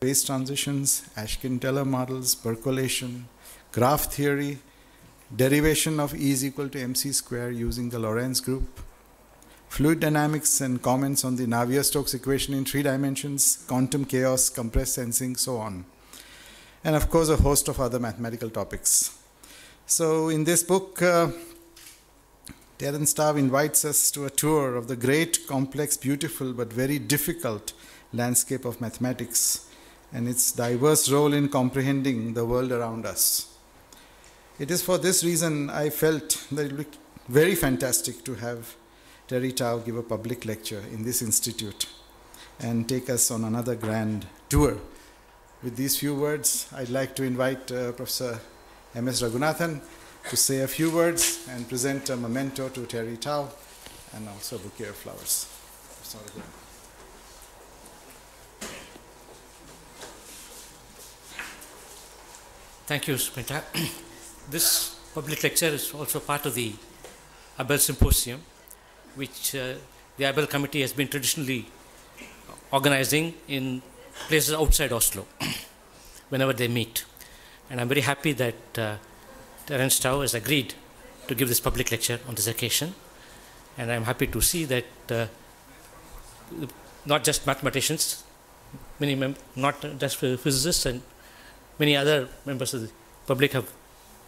phase transitions, Ashkin-Teller models, percolation, graph theory, derivation of E is equal to mc square using the Lorentz group, fluid dynamics and comments on the Navier-Stokes equation in three dimensions, quantum chaos, compressed sensing, so on. And of course, a host of other mathematical topics. So in this book, uh, Terence Tao invites us to a tour of the great, complex, beautiful, but very difficult landscape of mathematics and its diverse role in comprehending the world around us. It is for this reason I felt that it would be very fantastic to have Terry Tao give a public lecture in this institute and take us on another grand tour. With these few words, I'd like to invite uh, Professor M.S. Raghunathan to say a few words and present a memento to Terry Tao and also a bouquet of flowers. Thank you, Smita. this public lecture is also part of the Abel Symposium, which uh, the Abel Committee has been traditionally organizing in places outside Oslo whenever they meet. And I'm very happy that uh, Terence Tao has agreed to give this public lecture on this occasion. And I'm happy to see that uh, not just mathematicians, many not just physicists and many other members of the public have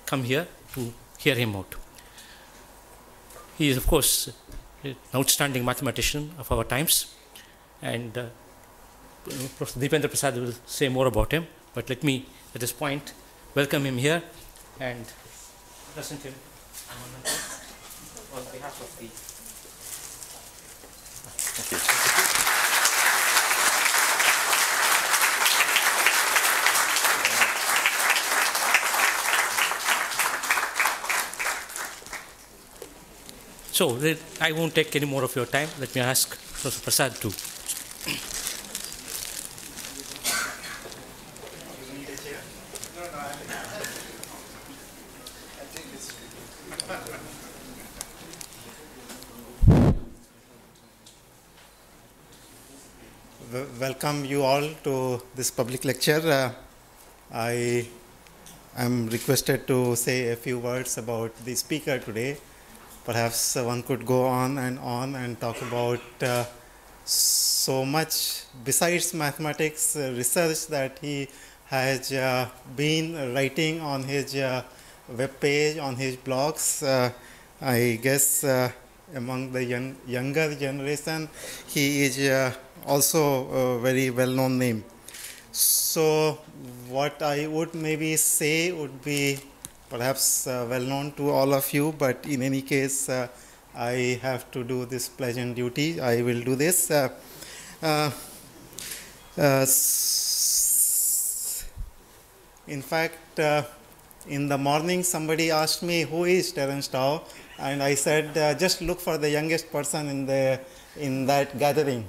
come here to hear him out. He is, of course, an outstanding mathematician of our times, and uh, Professor Dipendra Prasad will say more about him. But let me, at this point, welcome him here and present him on behalf of the. Thank you. So I won't take any more of your time. Let me ask Professor Prasad to. welcome you all to this public lecture. Uh, I am requested to say a few words about the speaker today. Perhaps uh, one could go on and on and talk about uh, so much besides mathematics uh, research that he has uh, been writing on his uh, web page, on his blogs. I guess among the young, younger generation, he is also a very well known name. So, what I would maybe say would be perhaps uh, well known to all of you, but in any case, uh, I have to do this pleasant duty. I will do this. Uh, in fact, in the morning, somebody asked me, Who is Terence Tao? And I said, Just look for the youngest person in, the, in that gathering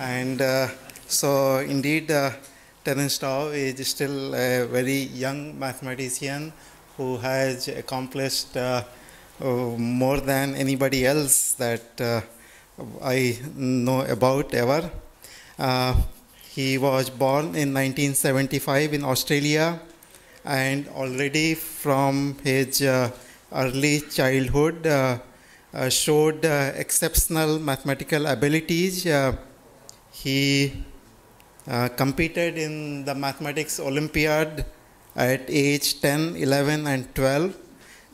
and uh, so, indeed, uh, Terence Tao is still a very young mathematician who has accomplished uh, more than anybody else that uh, I know about ever. Uh, he was born in 1975 in Australia, and already from his uh, early childhood showed exceptional mathematical abilities he uh, competed in the mathematics Olympiad at age 10, 11, and 12.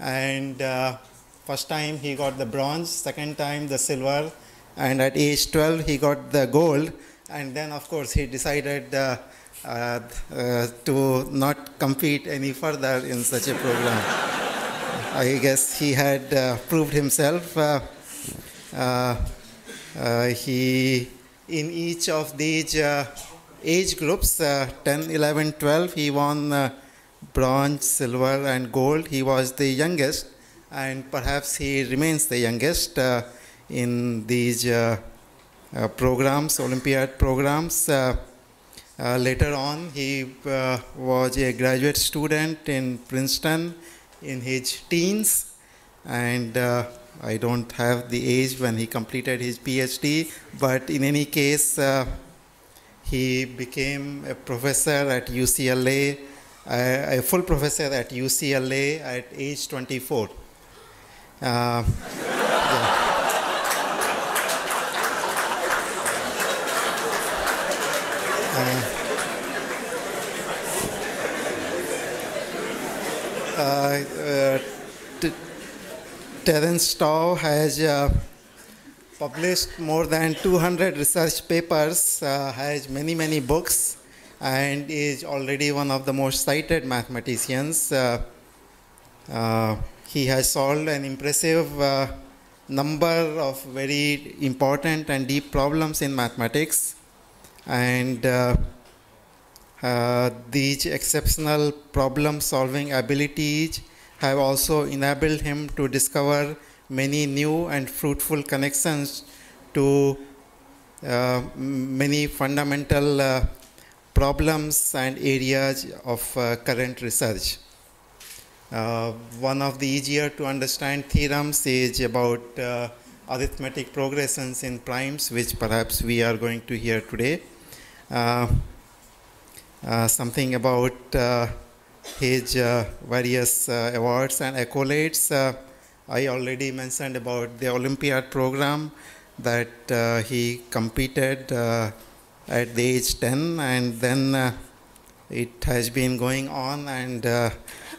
And uh, first time he got the bronze, second time the silver, and at age 12 he got the gold. And then, of course, he decided uh, uh, uh to not compete any further in such a program. I guess he had uh, proved himself. he in each of these uh, age groups uh, 10, 11, 12. He won uh, bronze, silver, and gold. He was the youngest, and perhaps he remains the youngest uh, in these uh, uh, programs, Olympiad programs. later on, he was a graduate student in Princeton in his teens, and I don't have the age when he completed his PhD, but in any case, uh, he became a professor at UCLA, a full professor at UCLA at age 24. Uh, yeah. Uh, uh, Terence Tao has uh, published more than 200 research papers, uh, has many, many books, and is already one of the most cited mathematicians. Uh, uh, he has solved an impressive uh, number of very important and deep problems in mathematics, and uh, uh, these exceptional problem solving abilities have also enabled him to discover many new and fruitful connections to uh, many fundamental problems and areas of uh, current research. Uh, one of the easier to understand theorems is about uh, arithmetic progressions in primes, which perhaps we are going to hear today. Uh, something about his various awards and accolades I already mentioned about the Olympiad program that uh, he competed uh, at the age 10 and then uh, it has been going on and uh,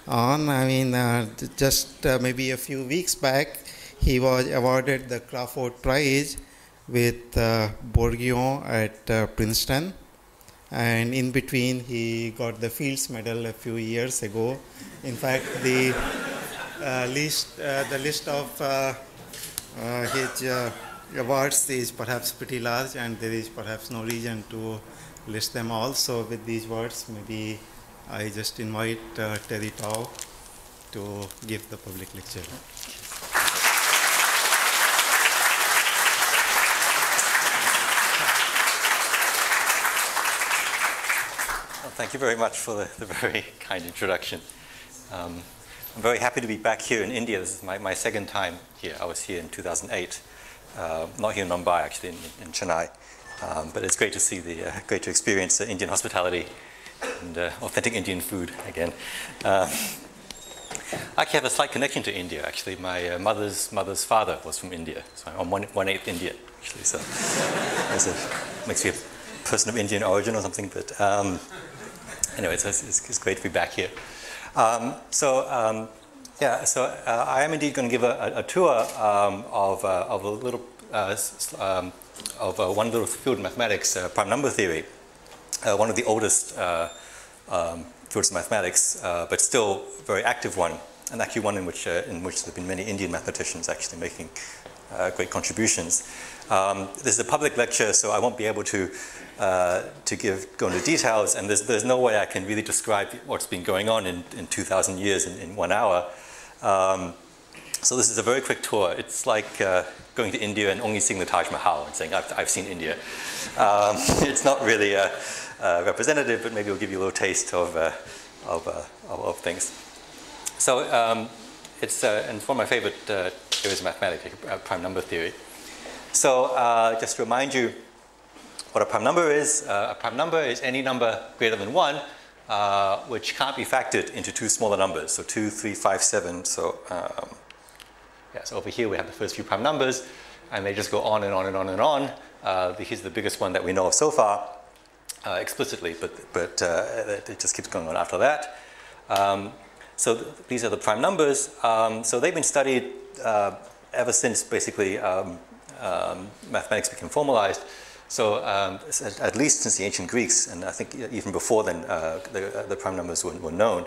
on. I mean, uh, just uh, maybe a few weeks back, he was awarded the Crafoord Prize with Bourgain at Princeton. And in between, he got the Fields Medal a few years ago. In fact, the uh, list, uh, the list of uh, his awards is perhaps pretty large, and there is perhaps no reason to list them all. So, with these words, maybe I just invite Terry Tao to give the public lecture. Well, thank you very much for the, the very kind introduction. Um, I'm very happy to be back here in India. This is my, my second time here. I was here in 2008, uh, not here in Mumbai, actually, in, in Chennai. Um, but it's great to see the, uh, great to experience Indian hospitality and uh, authentic Indian food again. Um, I actually have a slight connection to India, actually. My uh, mother's mother's father was from India, so I'm one, one eighth Indian, actually. So makes me a person of Indian origin or something. But um, anyway, it's, it's, it's great to be back here. Um, so um, yeah, so uh, I am indeed going to give a, a tour um, of, uh, of a little uh, um, of uh, one little field of mathematics, uh, prime number theory, uh, one of the oldest um, fields of mathematics, but still very active one, and actually one in which in which there have been many Indian mathematicians actually making great contributions. Um, this is a public lecture, so I won't be able to uh, to give go into details, and there's, there's no way I can really describe what's been going on in, in 2,000 years in, in one hour. Um, so this is a very quick tour. It's like uh, going to India and only seeing the Taj Mahal and saying, I've, I've seen India. Um, it's not really uh, uh, representative, but maybe it'll give you a little taste of, uh, of, of, things. So um, it's, and it's one of my favorite areas of mathematics, prime number theory. So just to remind you, what a prime number is, a prime number is any number greater than 1 uh, which can't be factored into two smaller numbers, so 2, 3, 5, 7. So, um, yeah, so over here we have the first few prime numbers, and they just go on and on and on and on. Uh, here's the biggest one that we know of so far, uh, explicitly, but, but uh, it just keeps going on after that. Um, so th these are the prime numbers. Um, so they've been studied uh, ever since basically um, um, mathematics became formalized. So um, at least since the ancient Greeks, and I think even before then, uh, the, uh, the, prime numbers were, were known.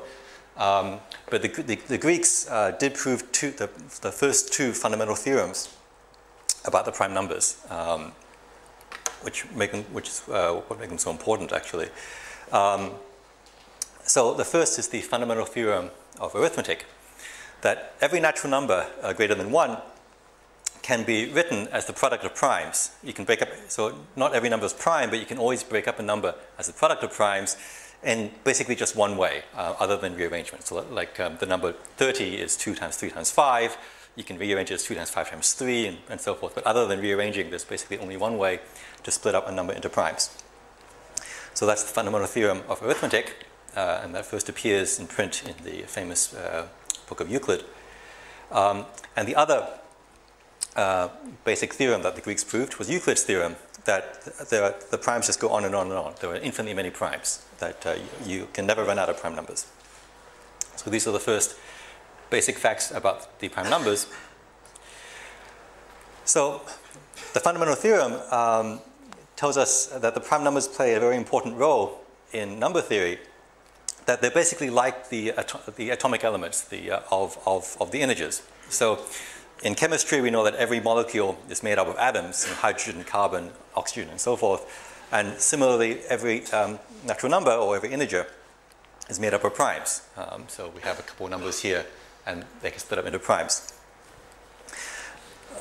Um, but the, the, the Greeks uh, did prove two, the, the first two fundamental theorems about the prime numbers, um, which make them, which is uh, what them so important, actually. Um, so the first is the fundamental theorem of arithmetic, that every natural number uh, greater than one can be written as the product of primes. You can break up, so not every number is prime, but you can always break up a number as the product of primes in basically just one way, uh, other than rearrangement. So like um, the number 30 is 2 times 3 times 5. You can rearrange it as 2 times 5 times 3 and, and so forth. But other than rearranging, there's basically only one way to split up a number into primes. So that's the fundamental theorem of arithmetic, uh, and that first appears in print in the famous uh, book of Euclid. Um, and the other uh, basic theorem that the Greeks proved was Euclid's theorem that the, the primes just go on and on and on. There are infinitely many primes, that uh, you can never run out of prime numbers. So these are the first basic facts about the prime numbers. So the fundamental theorem um, tells us that the prime numbers play a very important role in number theory, that they're basically like the, the atomic elements the, uh, of, of, of the integers. So in chemistry, we know that every molecule is made up of atoms, hydrogen, carbon, oxygen, and so forth. And similarly, every um, natural number or every integer is made up of primes. Um, so we have a couple of numbers here, and they can split up into primes.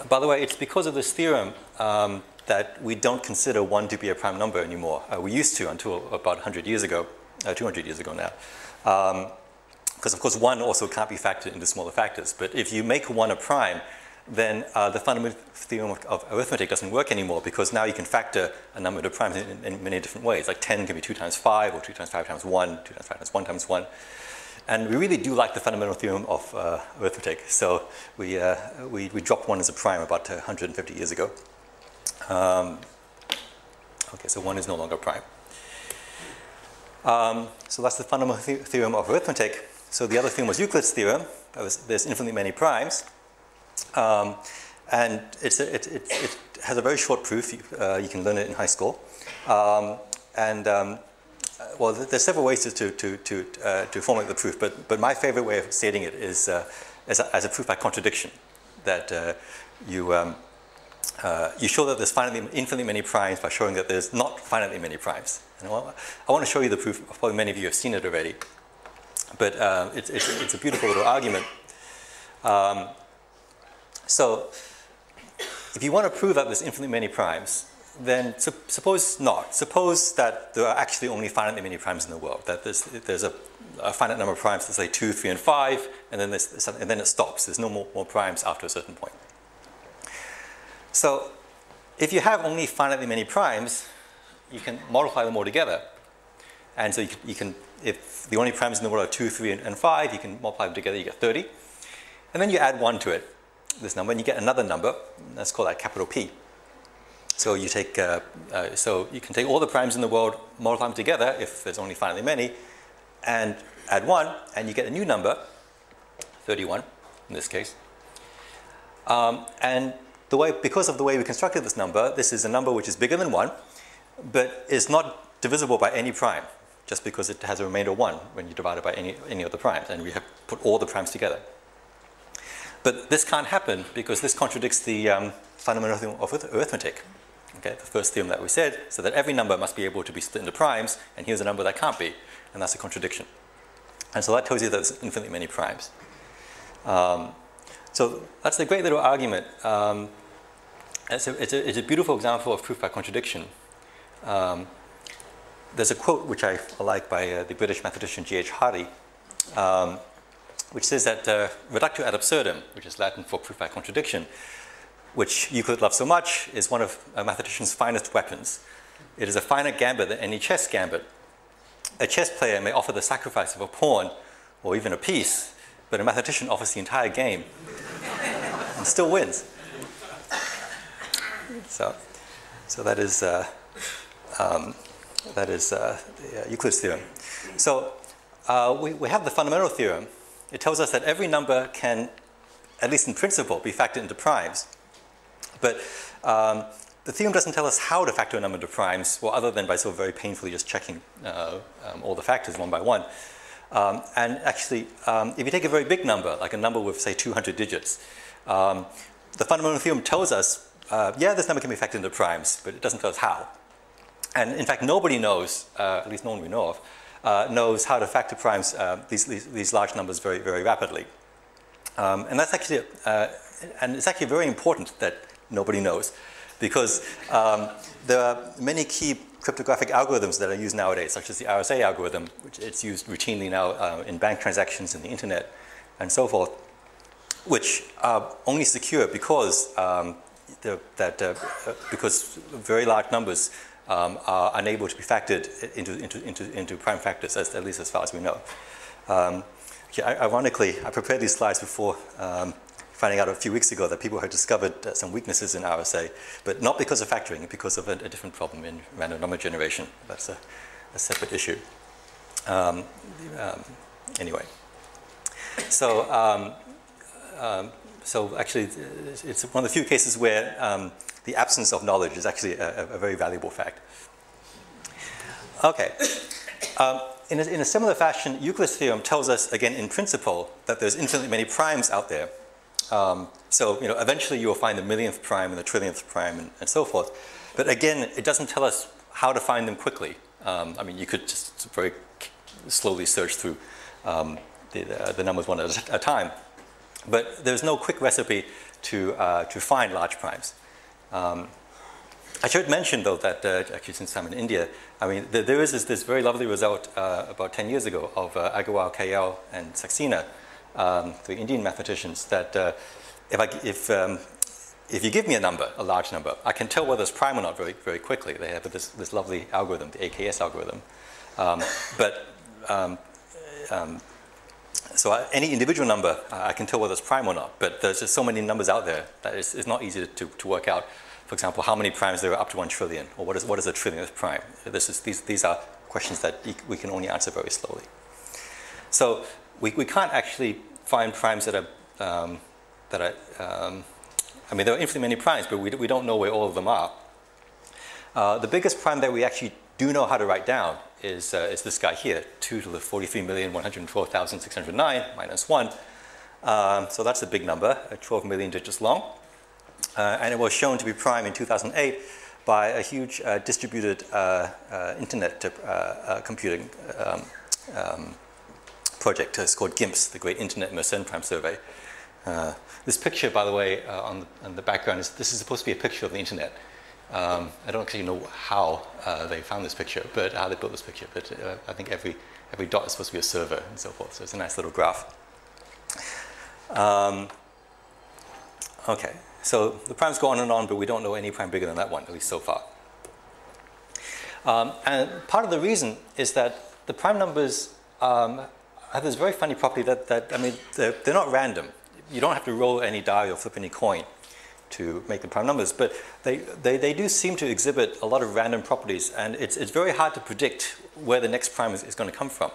By the way, it's because of this theorem um, that we don't consider 1 to be a prime number anymore. Uh, we used to until about 100 years ago, uh, 200 years ago now. Because, of course, 1 also can't be factored into smaller factors. But if you make 1 a prime, then uh, the fundamental theorem of, arithmetic doesn't work anymore because now you can factor a number of primes in, in, many different ways. Like 10 can be 2 times 5, or 2 times 5 times 1, 2 times 5 times 1 times 1. And we really do like the fundamental theorem of uh, arithmetic. So we, uh, we, we, dropped 1 as a prime about 150 years ago. Um, okay, so 1 is no longer prime. Um, so that's the fundamental the theorem of arithmetic. So the other theorem was Euclid's theorem. There's infinitely many primes. Um, and it, it, it, has a very short proof. You, uh, you, can learn it in high school. Um, and um, well, there's several ways to, to, to, uh, to formulate the proof, but, but my favorite way of stating it is uh, as, a, as, a, proof by contradiction, that uh, you, um, uh, you show that there's finitely, infinitely many primes by showing that there's not finitely many primes. And I want to show you the proof. Probably many of you have seen it already, but uh, it's, it's, it's, a beautiful little argument. Um, so if you want to prove that there's infinitely many primes, then su suppose not. Suppose that there are actually only finitely many primes in the world, that there's, there's a, a finite number of primes, let's say 2, 3, and 5, and then, and then it stops. There's no more, more primes after a certain point. So if you have only finitely many primes, you can multiply them all together. And so you can, you can, if the only primes in the world are 2, 3, and 5, you can multiply them together, you get 30. And then you add 1 to it this number, and you get another number. Let's call that capital P. So you take, uh, uh, so you can take all the primes in the world, multiply them together if there's only finitely many, and add one, and you get a new number, 31 in this case. Um, and the way, because of the way we constructed this number, this is a number which is bigger than one, but is not divisible by any prime, just because it has a remainder one when you divide it by any, any of the primes, and we have put all the primes together. But this can't happen because this contradicts the um, fundamental theorem of arithmetic. Okay, the first theorem that we said, so that every number must be able to be split into primes, and here's a number that can't be, and that's a contradiction. And so that tells you that there's infinitely many primes. Um, so that's a great little argument. Um, it's, a, it's, a, it's, a, beautiful example of proof by contradiction. Um, there's a quote which I like by uh, the British mathematician G.H. Hardy, um, which says that uh, reductio ad absurdum, which is Latin for proof by contradiction, which Euclid loves so much, is one of a mathematician's finest weapons. It is a finer gambit than any chess gambit. A chess player may offer the sacrifice of a pawn or even a piece, but a mathematician offers the entire game and still wins. So, so that is, uh, um, that is uh, the, uh, Euclid's theorem. So uh, we, we have the fundamental theorem, it tells us that every number can, at least in principle, be factored into primes. But um, the theorem doesn't tell us how to factor a number into primes, well, other than by sort of very painfully just checking uh, um, all the factors one by one. Um, and actually, um, if you take a very big number, like a number with, say, 200 digits, um, the fundamental theorem tells us, uh, yeah, this number can be factored into primes, but it doesn't tell us how. And in fact, nobody knows, uh, at least no one we know of, uh, knows how to factor primes uh, these, these, these, large numbers very, very rapidly. Um, and that's actually, uh, and it's actually very important that nobody knows because um, there are many key cryptographic algorithms that are used nowadays, such as the RSA algorithm, which it's used routinely now uh, in bank transactions in the internet and so forth, which are only secure because um, that uh, because very large numbers um, are unable to be factored into, into, into, into prime factors, as, at least as far as we know. Um, ironically, I prepared these slides before um, finding out a few weeks ago that people had discovered uh, some weaknesses in RSA, but not because of factoring, because of a, a different problem in random number generation. That's a, a separate issue. Um, um, anyway, so um, um, so actually, it's one of the few cases where um, the absence of knowledge is actually a, a very valuable fact. Okay. Um, in, a, in, a, similar fashion, Euclid's theorem tells us, again, in principle, that there's infinitely many primes out there. Um, so, you know, eventually you will find the millionth prime and the trillionth prime and, and so forth. But again, it doesn't tell us how to find them quickly. Um, I mean, you could just very slowly search through um, the, uh, the, numbers one at a time. But there's no quick recipe to, uh, to find large primes. Um, I should mention, though, that uh, actually since I'm in India, I mean, there, there is this, this, very lovely result uh, about 10 years ago of uh, Agrawal, Kayal, and Saxena, um, the Indian mathematicians, that uh, if, I, if, um, if you give me a number, a large number, I can tell whether it's prime or not very, very quickly. They have this, this lovely algorithm, the AKS algorithm. Um, but um, um, so any individual number, I can tell whether it's prime or not, but there's just so many numbers out there that it's, it's not easy to, to work out. For example, how many primes there are up to one trillion, or what is, what is a trillionth prime? This is, these, these are questions that we can only answer very slowly. So we, we can't actually find primes that are, um, that are um, I mean, there are infinitely many primes, but we, we don't know where all of them are. Uh, the biggest prime that we actually do know how to write down is, uh, is this guy here, 2 to the 43,112,609 minus 1. Um, so that's a big number, uh, 12 million digits long. Uh, and it was shown to be prime in 2008 by a huge uh, distributed uh, uh, internet computing um, um, project. It's called GIMPS, the Great Internet Mersenne Prime Survey. this picture, by the way, on the, on, the, background, is this is supposed to be a picture of the internet. Um, I don't actually know how uh, they found this picture, but how they built this picture. But uh, I think every every dot is supposed to be a server and so forth. So it's a nice little graph. Um, okay, so the primes go on and on, but we don't know any prime bigger than that one, at least so far. Um, and part of the reason is that the prime numbers um, have this very funny property that, that I mean, they're, they're not random. You don't have to roll any die or flip any coin to make the prime numbers, but they, they, they do seem to exhibit a lot of random properties, and it's, it's very hard to predict where the next prime is, is going to come from.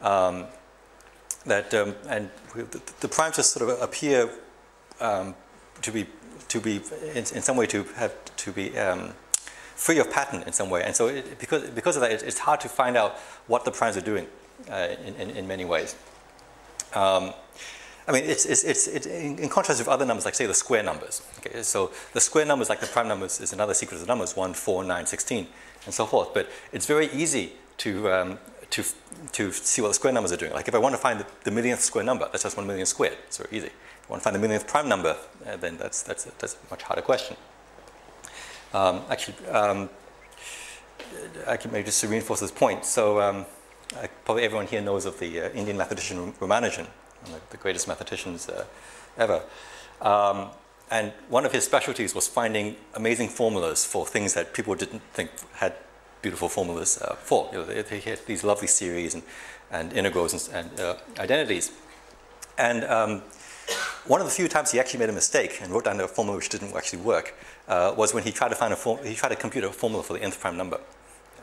Um, that um, and the, the, primes just sort of appear um, to be to be in, in, some way to have to be um, free of pattern in some way, and so it, because because of that, it, it's hard to find out what the primes are doing uh, in, in, in many ways. I mean, it's, it's, it's, it's in, contrast with other numbers, like say the square numbers. Okay, so the square numbers, like the prime numbers, is another sequence of numbers, 1, 4, 9, 16, and so forth. But it's very easy to, um, to, to see what the square numbers are doing. Like if I want to find the, the millionth square number, that's just 1 million squared. It's very easy. If I want to find the millionth prime number, uh, then that's, that's, that's a much harder question. Um, actually, um, I can maybe just reinforce this point. So um, probably everyone here knows of the uh, Indian mathematician Ramanujan, the greatest mathematicians uh, ever. Um, and one of his specialties was finding amazing formulas for things that people didn't think had beautiful formulas uh, for. You know, he had these lovely series and, and integrals and, and uh, identities. And um, one of the few times he actually made a mistake and wrote down a formula which didn't actually work uh, was when he tried to find a form, he tried to compute a formula for the nth prime number.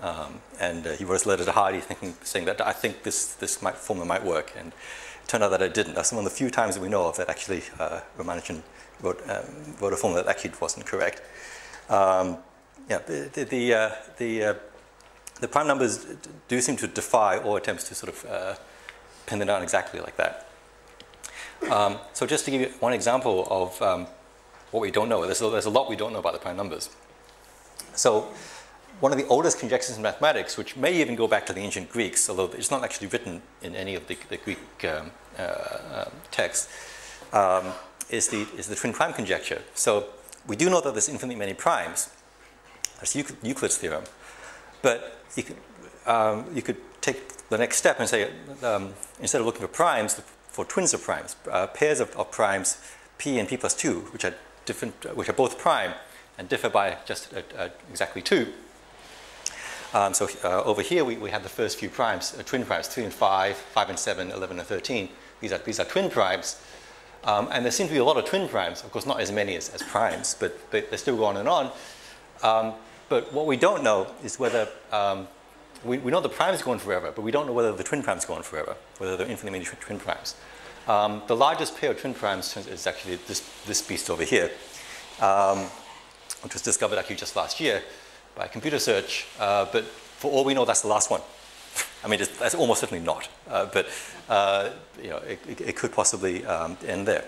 Um, and uh, he wrote a letter to Hardy thinking, saying that I think this, this might, formula might work. And turned out that it didn't. That's one of the few times that we know of that actually uh, Ramanujan wrote, um, wrote a formula that actually wasn't correct. Um, yeah, the, the, uh, the, uh, the, prime numbers do seem to defy all attempts to sort of uh, pin them down exactly like that. Um, so just to give you one example of um, what we don't know, there's a, there's a lot we don't know about the prime numbers. So one of the oldest conjectures in mathematics, which may even go back to the ancient Greeks, although it's not actually written in any of the, the Greek um, uh, um, texts, um, is, the, is the twin prime conjecture. So we do know that there's infinitely many primes. That's Euclid's theorem. But you could, um, you could take the next step and say, um, instead of looking for primes, for twins of primes, uh, pairs of, of, primes, p and p plus 2, which are, different, which are both prime and differ by just uh, uh exactly 2, Um, so uh, over here, we, we have the first few primes, uh, twin primes, 3 and 5, 5 and 7, 11 and 13. These are, these are twin primes. Um, and there seem to be a lot of twin primes, of course, not as many as, as primes, but, but they still go on and on. Um, but what we don't know is whether, um, we, we know the primes go on forever, but we don't know whether the twin primes go on forever, whether they're infinitely many twin primes. Um, the largest pair of twin primes is actually this, this beast over here, um, which was discovered actually just last year by computer search. Uh, but for all we know, that's the last one. I mean, that's almost certainly not, uh, but uh, you know, it, it, could possibly um, end there.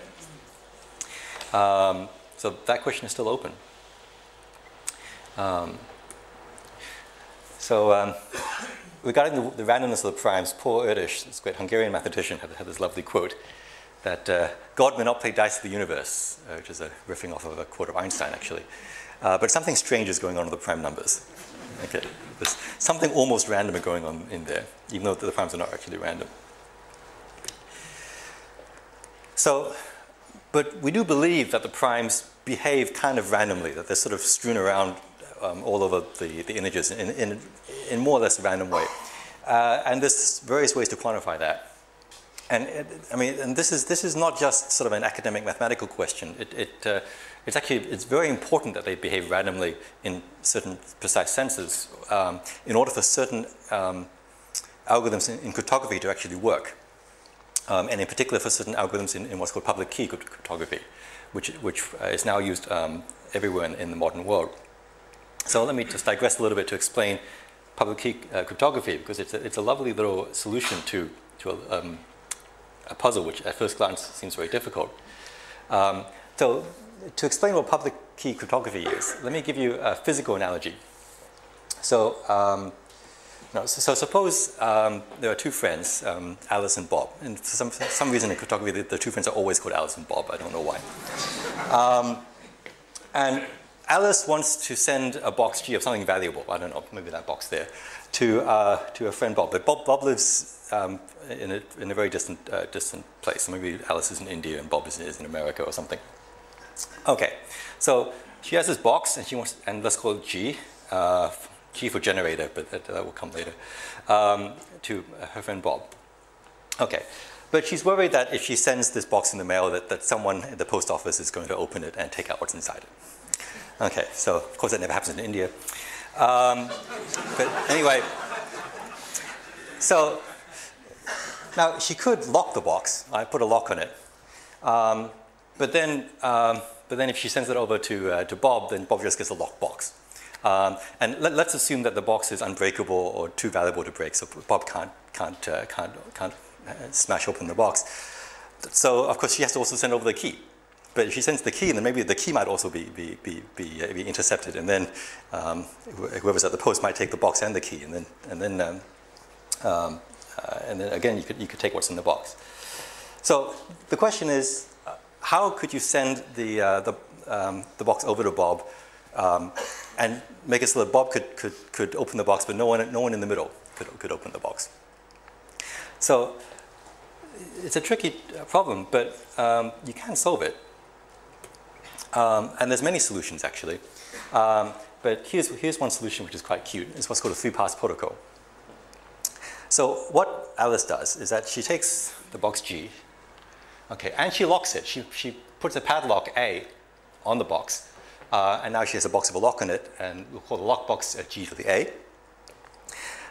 Um, so that question is still open. Um, so um, regarding the, the, randomness of the primes, Paul Erdős, this great Hungarian mathematician, had, had this lovely quote that uh, God may not play dice with the universe, uh, which is a riffing off of a quote of Einstein, actually. Uh, but something strange is going on with the prime numbers. Okay, there's something almost random going on in there, even though the primes are not actually random. So, but we do believe that the primes behave kind of randomly, that they're sort of strewn around um, all over the, the images in, in, in more or less a random way. Uh, and there's various ways to quantify that. And it, I mean, and this is, this is not just sort of an academic mathematical question. It, it, uh, it's actually, it's very important that they behave randomly in certain precise senses um, in order for certain um, algorithms in, in, cryptography to actually work. Um, and in particular for certain algorithms in, in, what's called public key cryptography, which, which uh, is now used um, everywhere in, in the modern world. So let me just digress a little bit to explain public key uh, cryptography because it's a, it's a lovely little solution to, to a, um, a, puzzle which at first glance seems very difficult. Um, so to explain what public key cryptography is, let me give you a physical analogy. So, um, no, so, so, suppose um, there are two friends, um, Alice and Bob, and for some, for some reason in cryptography the, the, two friends are always called Alice and Bob, I don't know why. Um, and Alice wants to send a box G of something valuable, I don't know, maybe that box there, to, uh, to a friend Bob. But Bob, Bob lives um, in, a, in a very distant, uh, distant place. So maybe Alice is in India and Bob is, is in America or something. Okay, so she has this box and she wants, and let's call it G, uh, G for generator, but that, that will come later, um, to her friend Bob. Okay, but she's worried that if she sends this box in the mail that, that someone at the post office is going to open it and take out what's inside it. Okay, so of course that never happens in India. Um, but anyway, so now she could lock the box. I put a lock on it. Um, but then, um, but then if she sends it over to, uh, to Bob, then Bob just gets a locked box. Um, and let, us assume that the box is unbreakable or too valuable to break, so Bob can't, can't, uh, can't, can't uh, smash open the box. So of course she has to also send over the key. But if she sends the key, then maybe the key might also be, be, be, be, uh, be intercepted. And then um, whoever's at the post might take the box and the key. And then, and then, um, um, uh, and then again, you could, you could take what's in the box. So the question is, how could you send the, uh, the, um, the box over to Bob um, and make it so that Bob could, could, could open the box, but no one, no one in the middle could, could open the box? So it's a tricky uh, problem, but um, you can solve it. Um, and there's many solutions actually. Um, but here's, here's one solution which is quite cute. It's what's called a three-pass protocol. So what Alice does is that she takes the box G, okay, and she locks it. She, she puts a padlock A on the box, uh, and now she has a box of a lock on it, and we'll call the lock box G to the A.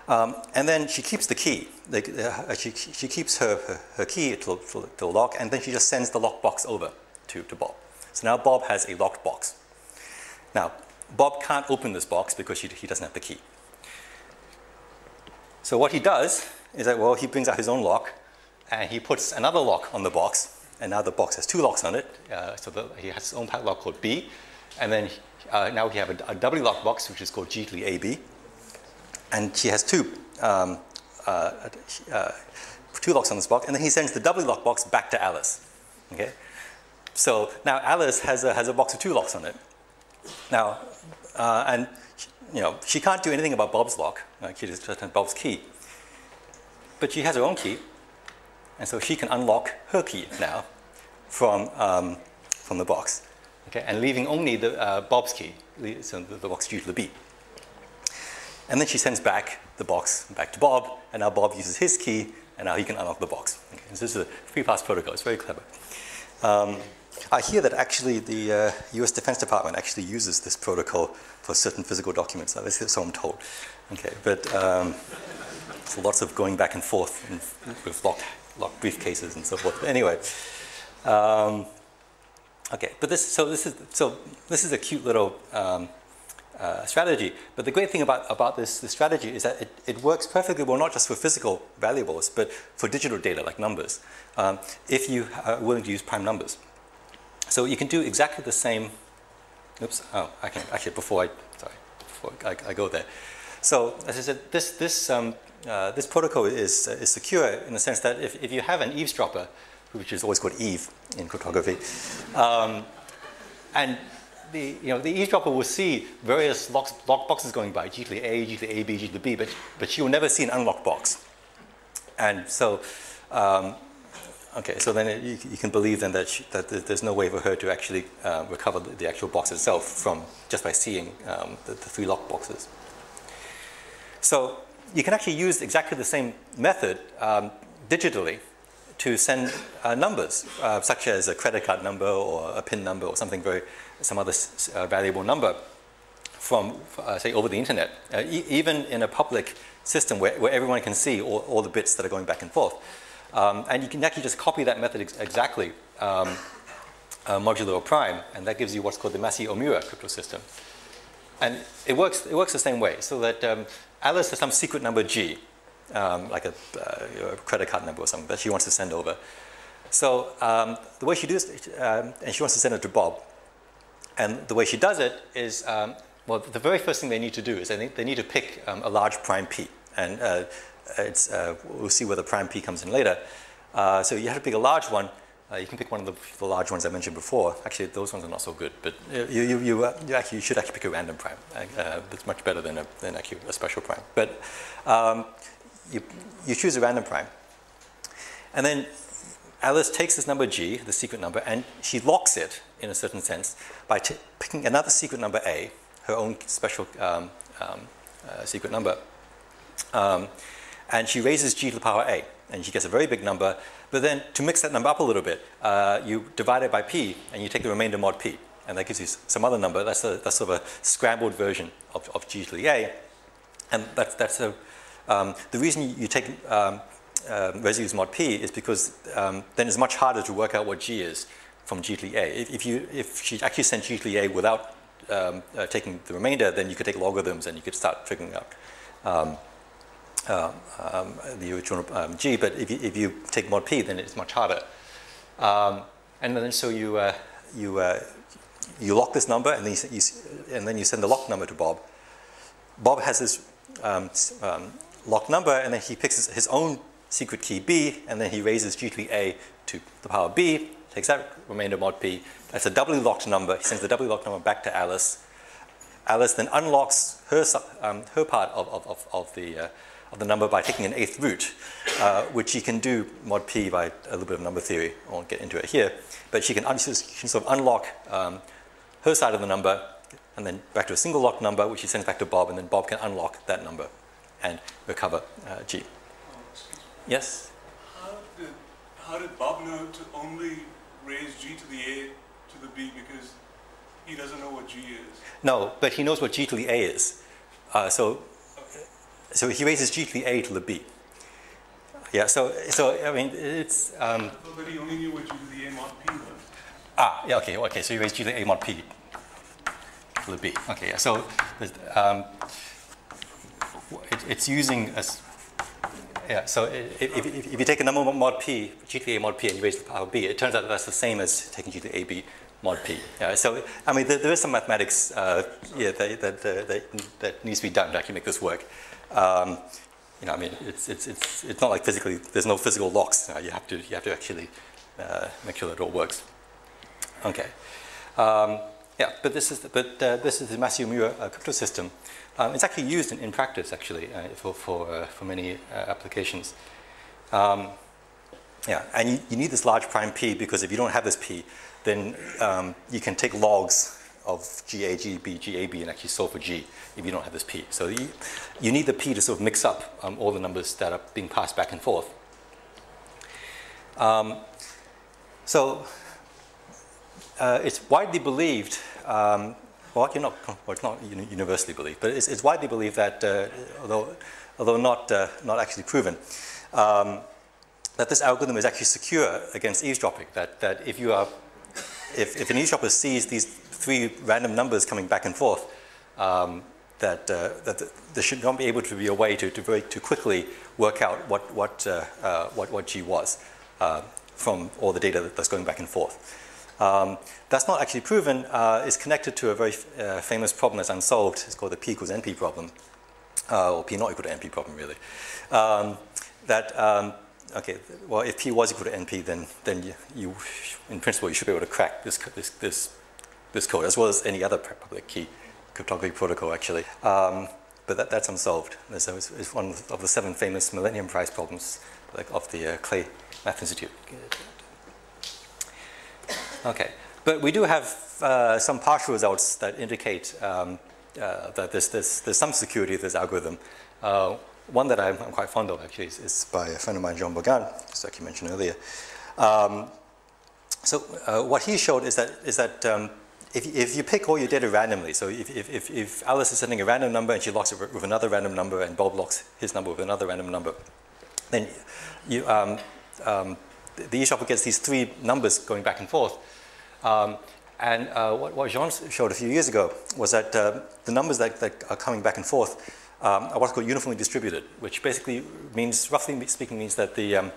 Um, and then she keeps the key. The, uh, she, she keeps her, her, her key to, to, to, the lock, and then she just sends the lock box over to, to Bob. So now Bob has a locked box. Now, Bob can't open this box because he, he doesn't have the key. So what he does is that, well, he brings out his own lock and he puts another lock on the box. And now the box has two locks on it. Uh, so the, he has his own padlock called B. And then uh, now we have a, a doubly locked box, which is called G AB. And she has two, um, uh, uh, two locks on this box. And then he sends the doubly locked box back to Alice. Okay? So now Alice has a, has a box of two locks on it. Now, uh, and you know, she can't do anything about Bob's lock. Uh, she just has Bob's key. But she has her own key, and so she can unlock her key now from, um, from the box, okay, and leaving only the, uh, Bob's key, so the, the box due to the B. And then she sends back the box back to Bob, and now Bob uses his key, and now he can unlock the box. Okay, so this is a three-pass protocol. It's very clever. Um, I hear that actually the uh, U.S. Defense Department actually uses this protocol for certain physical documents. At least So I'm told. Okay, but um, so lots of going back and forth with locked, locked briefcases and so forth. But anyway, um, okay. But this so this is so this is a cute little um, uh, strategy. But the great thing about, about this, this strategy is that it, it works perfectly well, not just for physical valuables, but for digital data like numbers, um, if you are willing to use prime numbers. So you can do exactly the same, oops, oh, I can, actually, before I, sorry, before I, I go there. So as I said, this, this, um, uh, this protocol is, uh, is secure in the sense that if, if you have an eavesdropper, which is always called Eve in cryptography, um, and the, you know, the eavesdropper will see various lock, lock boxes going by, G to the A, G to the A, B, G to B, but, but she will never see an unlocked box. And so, um, okay, so then it, you, you, can believe then that, she, that there's no way for her to actually uh, recover the, the, actual box itself from just by seeing um, the, the three lock boxes. So you can actually use exactly the same method um, digitally to send uh, numbers, uh, such as a credit card number or a PIN number or something very some other uh, valuable number from, uh, say, over the internet, uh, e even in a public system where, where everyone can see all, all, the bits that are going back and forth. Um, and you can actually just copy that method ex exactly um, modulo prime, and that gives you what's called the Massey Omura crypto system. And it works, it works the same way, so that um, Alice has some secret number G, um, like a, uh, credit card number or something that she wants to send over. So um, the way she does it, um, and she wants to send it to Bob, and the way she does it is, um, well, the very first thing they need to do is they need, they need to pick um, a large prime p. And uh, it's, uh, we'll see where the prime p comes in later. Uh, so you have to pick a large one. Uh, you can pick one of the, the, large ones I mentioned before. Actually, those ones are not so good, but you, you, you, uh, you actually you should actually pick a random prime. Uh, it's much better than, a, than actually a special prime. But um, you, you choose a random prime. And then Alice takes this number G, the secret number, and she locks it, in a certain sense, by picking another secret number A, her own special um, um, uh, secret number. Um, and she raises G to the power A, and she gets a very big number. But then, to mix that number up a little bit, uh, you divide it by P, and you take the remainder mod P. And that gives you some other number. That's, a, that's sort of a scrambled version of, of G to the A. And that's, that's a, um, the reason you take um, um, residues mod p is because um, then it's much harder to work out what g is from g to the a. If, if, you, if she actually sent g to the a without um, uh, taking the remainder, then you could take logarithms and you could start figuring out um, uh, um, the original um, g. But if you, if you take mod p, then it's much harder. and then so you, uh, you, uh, you lock this number and then you, you, and then you send the lock number to Bob. Bob has this lock number and then he picks his, his own secret key B, and then he raises G to the A to the power B, takes that remainder mod P. That's a doubly locked number. He sends the doubly locked number back to Alice. Alice then unlocks her, um, her part of, of, of, the, uh, of the number by taking an eighth root, uh, which you can do mod P by a little bit of number theory. I won't get into it here. But she can, she can sort of unlock um, her side of the number and then back to a single locked number, which she sends back to Bob, and then Bob can unlock that number and recover uh, G. Yes? How did, how did Bob know to only raise G to the A to the B because he doesn't know what G is? No, but he knows what G to the A is. Uh, so. So he raises G to the A to the B. Yeah, so, so I mean, it's... Um, but he only knew what G to the A mod P was. Ah, yeah, okay, okay, so he raised G to the A mod P to the B. Okay, yeah, so um, it, it's using a yeah, so if, if, if, you take a number mod p, g to the a mod p, and you raise the power b, it turns out that that's the same as taking g to the ab mod p. Yeah, so, I mean, there, there is some mathematics uh, yeah, that, that, uh, that, that, needs to be done to actually make this work. Um, you know, I mean, it's, it's, it's, it's not like physically, there's no physical locks. You, have to, you have to actually uh, make sure that it all works. Okay. Um, yeah, but this is the, but uh, this is the Massey Omura uh, crypto system. Um, it's actually used in, in practice, actually, uh, for, for, uh, for many applications. Um, yeah, and you, you, need this large prime P because if you don't have this P, then um, you can take logs of G A, G B, G A B, and actually solve for G if you don't have this P. So you, you need the P to sort of mix up um, all the numbers that are being passed back and forth. Um, so uh, it's widely believed, um, well, not, well, it's not universally believed, but it's, it's widely believed that, uh, although, although not, uh, not actually proven, um, that this algorithm is actually secure against eavesdropping. That, that if you are, if, if an eavesdropper sees these three random numbers coming back and forth, um, that, uh, that there should not be able to be a way to, to very to quickly work out what, what, uh, uh, what, what G was uh, from all the data that's going back and forth. Um, that's not actually proven. Uh, it's connected to a very uh, famous problem that's unsolved. It's called the P equals NP problem, or P not equal to NP problem, really. Um, that um, okay, well, if P was equal to NP, then, then you, you, in principle, you should be able to crack this, this, this, this code, as well as any other public key cryptography protocol, actually. Um, but that, that's unsolved. So it's, it's, one of the seven famous Millennium Prize problems like, of the uh, Clay Math Institute. Okay, but we do have uh, some partial results that indicate um, uh, that there's, there's, there's, some security of this algorithm. Uh, one that I'm, I'm, quite fond of actually is, is, by a friend of mine, Jean Bourgain, as I mentioned earlier. Um, so uh, what he showed is that, is that um, if, if you pick all your data randomly, so if, if, if, Alice is sending a random number and she locks it with another random number and Bob locks his number with another random number, then you, um, um, the eavesdropper gets these three numbers going back and forth. Um, and uh, what, what, Jean showed a few years ago was that uh, the numbers that, that, are coming back and forth um, are what's called uniformly distributed, which basically means, roughly speaking, means that the, um,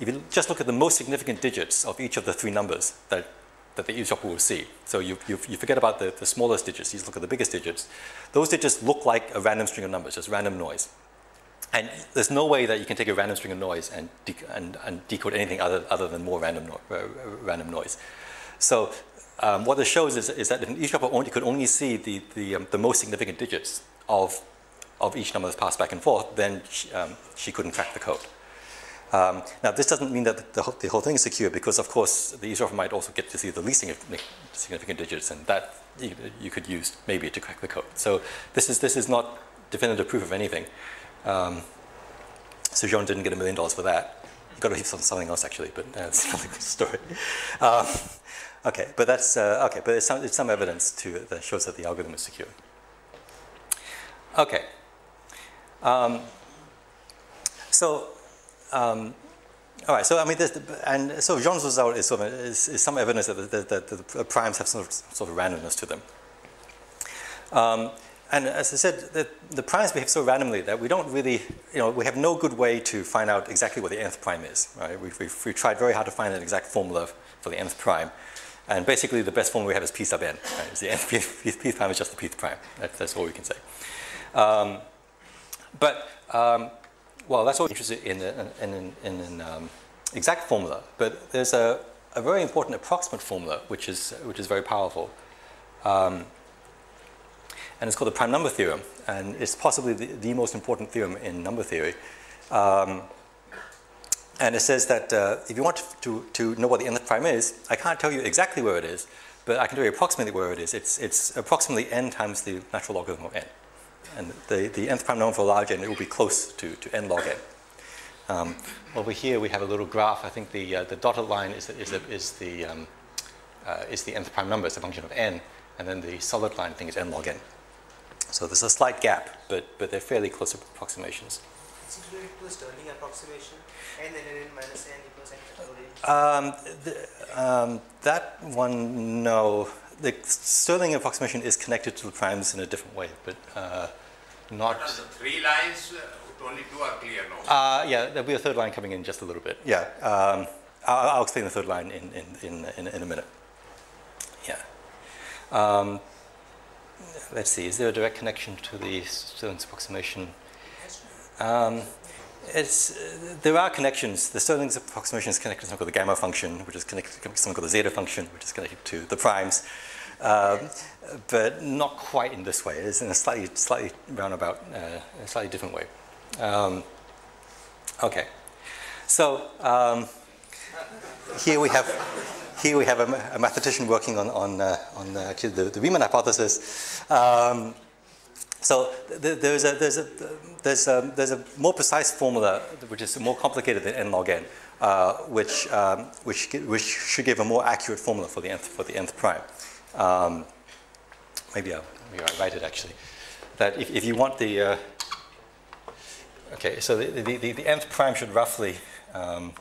if you just look at the most significant digits of each of the three numbers that, that the eavesdropper will see, so you, you, you forget about the, the smallest digits, you just look at the biggest digits, those digits look like a random string of numbers, just random noise. And there's no way that you can take a random string of noise and, and, and decode anything other, other than more random, no uh, random noise. So um, what this shows is, is that an eavesdropper only could only see the, the, um, the most significant digits of of each number that's passed back and forth, then she, um, she couldn't crack the code. Um, now, this doesn't mean that the, the, whole thing is secure because, of course, the eavesdropper might also get to see the least significant digits, and that you, you, could use maybe to crack the code. So this is, this is not definitive proof of anything. Um, so Jean didn't get a million dollars for that. He got it something else, actually, but that's another story. Um, okay, but that's, uh, okay, but it's some, some evidence to, that shows that the algorithm is secure. Okay. Um, so, um, all right. So I mean, this, and so Jean's result is, sort of, is, is some evidence that the, primes have some sort of randomness to them. Um, and as I said, the, the, primes behave so randomly that we don't really, you know, we have no good way to find out exactly what the nth prime is. Right? We've, we've, we've tried very hard to find an exact formula for the nth prime. And basically, the best formula we have is p sub n. Right? the nth p, p, prime is just the p prime. That, that's all we can say. Um, but, um, well, that's all interested in, in, in, in um, exact formula. But there's a, a, very important approximate formula, which is, which is very powerful. Um, and it's called the prime number theorem. And it's possibly the, the most important theorem in number theory. Um, and it says that uh, if you want to, to, know what the nth prime is, I can't tell you exactly where it is, but I can tell you approximately where it is. It's, it's approximately n times the natural logarithm of n and the, the nth prime known for large n, it will be close to, to n log n. Um, over here we have a little graph. I think the, uh, the dotted line is, is, the, is, the, um, uh, is the nth prime number, it's a function of n, and then the solid line thing is n log n. So there's a slight gap, but, but they're fairly close approximations. Is it related to Stirling approximation? n and n minus n equals n um, the, um, that one, no. The Stirling approximation is connected to the primes in a different way, but uh, not. the three lines, uh, only two are clear now. Uh, yeah, there'll be a third line coming in just a little bit. Yeah, um, I'll, I'll, explain the third line in, in, in, in a minute. Yeah. Um, let's see, is there a direct connection to the Stirling's approximation? Um, it's, uh, there are connections. The Stirling's approximation is connected to something called the gamma function, which is connected to something called the zeta function, which is connected to the primes um, but not quite in this way. It's in a slightly, slightly roundabout, uh, a slightly different way. Um, okay, so um, here we have here we have a, a mathematician working on, on, uh, on uh, actually the, the Riemann hypothesis. Um, so th there's, a, there's, a, there's, a, there's a more precise formula which is more complicated than n log n, uh, which, um, which, which should give a more accurate formula for the nth, for the nth prime. Um, maybe, I'll, maybe I'll write it actually. That if, if you want the, uh, okay, so the, the, the, the, nth prime should roughly, um,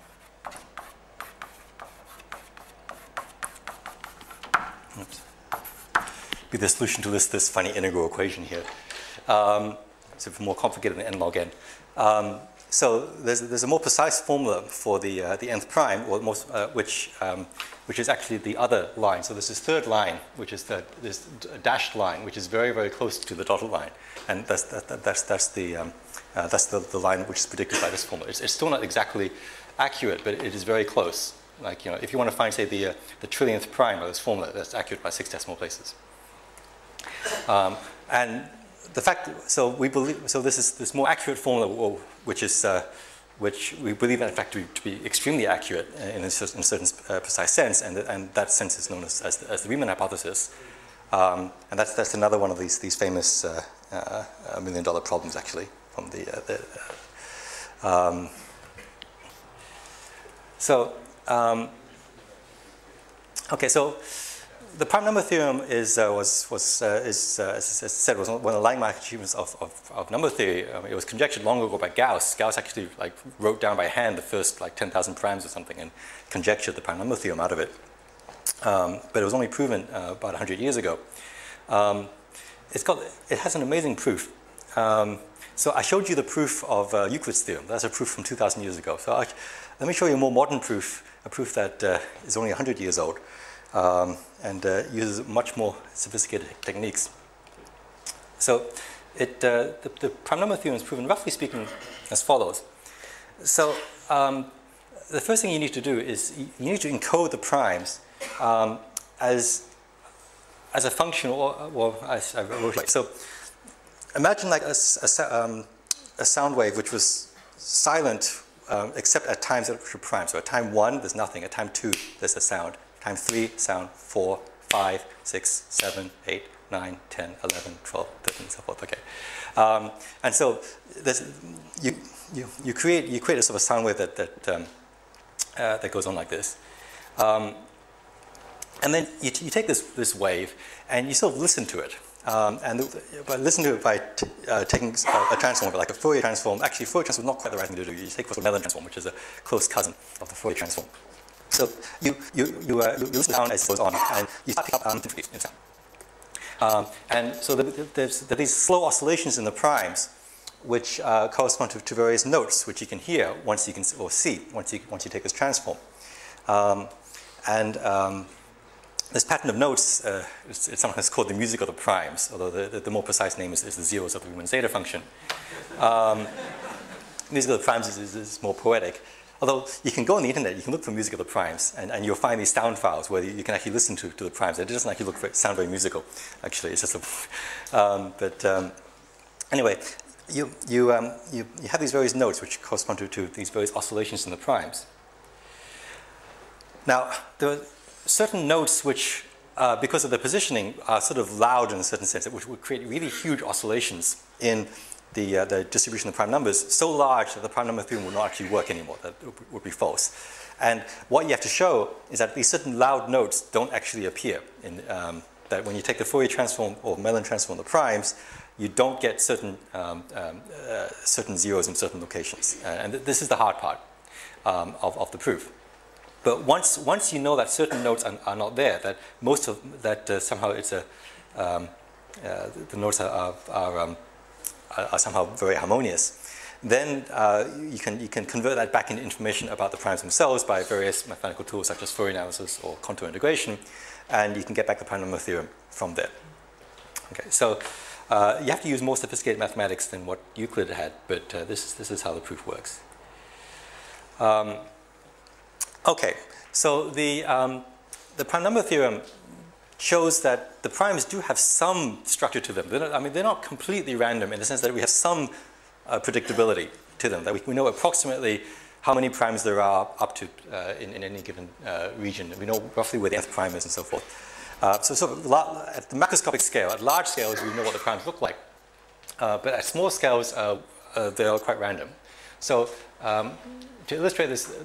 oops, be the solution to this, this funny integral equation here. Um, it's more complicated than n log n. So there's, there's a more precise formula for the, uh, the nth prime, or most, uh, which, um, which is actually the other line. So this is third line, which is the, this dashed line, which is very, very close to the dotted line. And that's, that, that's, that's, the, um, uh, that's the, the line which is predicted by this formula. It's, it's, still not exactly accurate, but it is very close. Like, you know, if you want to find, say, the, uh, the trillionth prime of this formula, that's accurate by six decimal places. Um, and the fact, so we believe, so this is this more accurate formula, which is, uh, which we believe in fact to be, to be extremely accurate in a certain, in a certain uh, precise sense, and, and that sense is known as, as, the, as the Riemann hypothesis. Um, and that's, that's another one of these, these famous uh, uh million dollar problems actually from the, uh, the uh, um, so, um, okay, so the prime number theorem is, uh, was, was, uh, is, uh, as I said, was one of the landmark achievements of, of, of number theory. Um, it was conjectured long ago by Gauss. Gauss actually like, wrote down by hand the first like 10,000 primes or something and conjectured the prime number theorem out of it. Um, but it was only proven uh, about 100 years ago. Um, it's got, it has an amazing proof. Um, so I showed you the proof of uh, Euclid's theorem. That's a proof from 2,000 years ago. So I, let me show you a more modern proof, a proof that uh, is only 100 years old um, and uh, uses much more sophisticated techniques. So it, uh, the, the, prime number theorem is proven, roughly speaking, as follows. So um, the first thing you need to do is you need to encode the primes um, as, as a function or, or as I wrote. So imagine like a, a, um, a sound wave which was silent um, except at times that were prime. So at time one, there's nothing. At time two, there's a sound times 3, sound 4, 5, 6, 7, 8, 9, 10, 11, 12, 13, so forth. Okay. Um, and so you, you, you, create, you create a sort of a sound wave that, that, um, uh, that goes on like this. Um, and then you, you, take this, this wave and you sort of listen to it. Um, and but listen to it by uh, taking uh, a transform, like a Fourier transform. Actually, Fourier transform is not quite the right thing to do. You take what's called Mellin transform, which is a close cousin of the Fourier transform. So you, you, you, uh, you listen down as it goes on, and you picking up sound. Um, and so the, there's, there's these slow oscillations in the primes, which uh, correspond to, to, various notes, which you can hear once you can, or see once you, once you take this transform. Um, and um, this pattern of notes, uh, sometimes called the music of the primes, although the, the, the more precise name is, is, the zeros of the Riemann zeta function. Um, music of the primes is, is more poetic. Although you can go on the internet, you can look for music of the primes, and, and you'll find these sound files where you, can actually listen to, to the primes. It doesn't actually look very, sound very musical, actually. It's just a, um, but um, anyway, you, you, um, you, you have these various notes which correspond to, to these various oscillations in the primes. Now, there are certain notes which, uh, because of their positioning, are sort of loud in a certain sense, which would create really huge oscillations in the, uh, the distribution of prime numbers so large that the prime number theorem would not actually work anymore, that would be false. And what you have to show is that these certain loud notes don't actually appear. In, um, that when you take the Fourier transform or Mellin transform of the primes, you don't get certain, um, um, uh, certain zeros in certain locations. Uh, and th this is the hard part um, of, of the proof. But once, once you know that certain notes are, are not there, that most of that uh, somehow it's a, um, uh, the notes are, are, are um, are somehow very harmonious, then uh, you, can, you can convert that back into information about the primes themselves by various mathematical tools such as Fourier analysis or contour integration, and you can get back the prime number theorem from there. Okay, so uh, you have to use more sophisticated mathematics than what Euclid had, but uh, this, this is how the proof works. Um, okay, so the, um, the prime number theorem shows that the primes do have some structure to them. Not, I mean, they're not completely random in the sense that we have some uh, predictability to them, that we, we, know approximately how many primes there are up to uh, in, in, any given uh, region. We know roughly where the nth prime is and so forth. Uh, so, so at the macroscopic scale, at large scales, we know what the primes look like. Uh, but at small scales, uh, uh, they're quite random. So um, to illustrate this,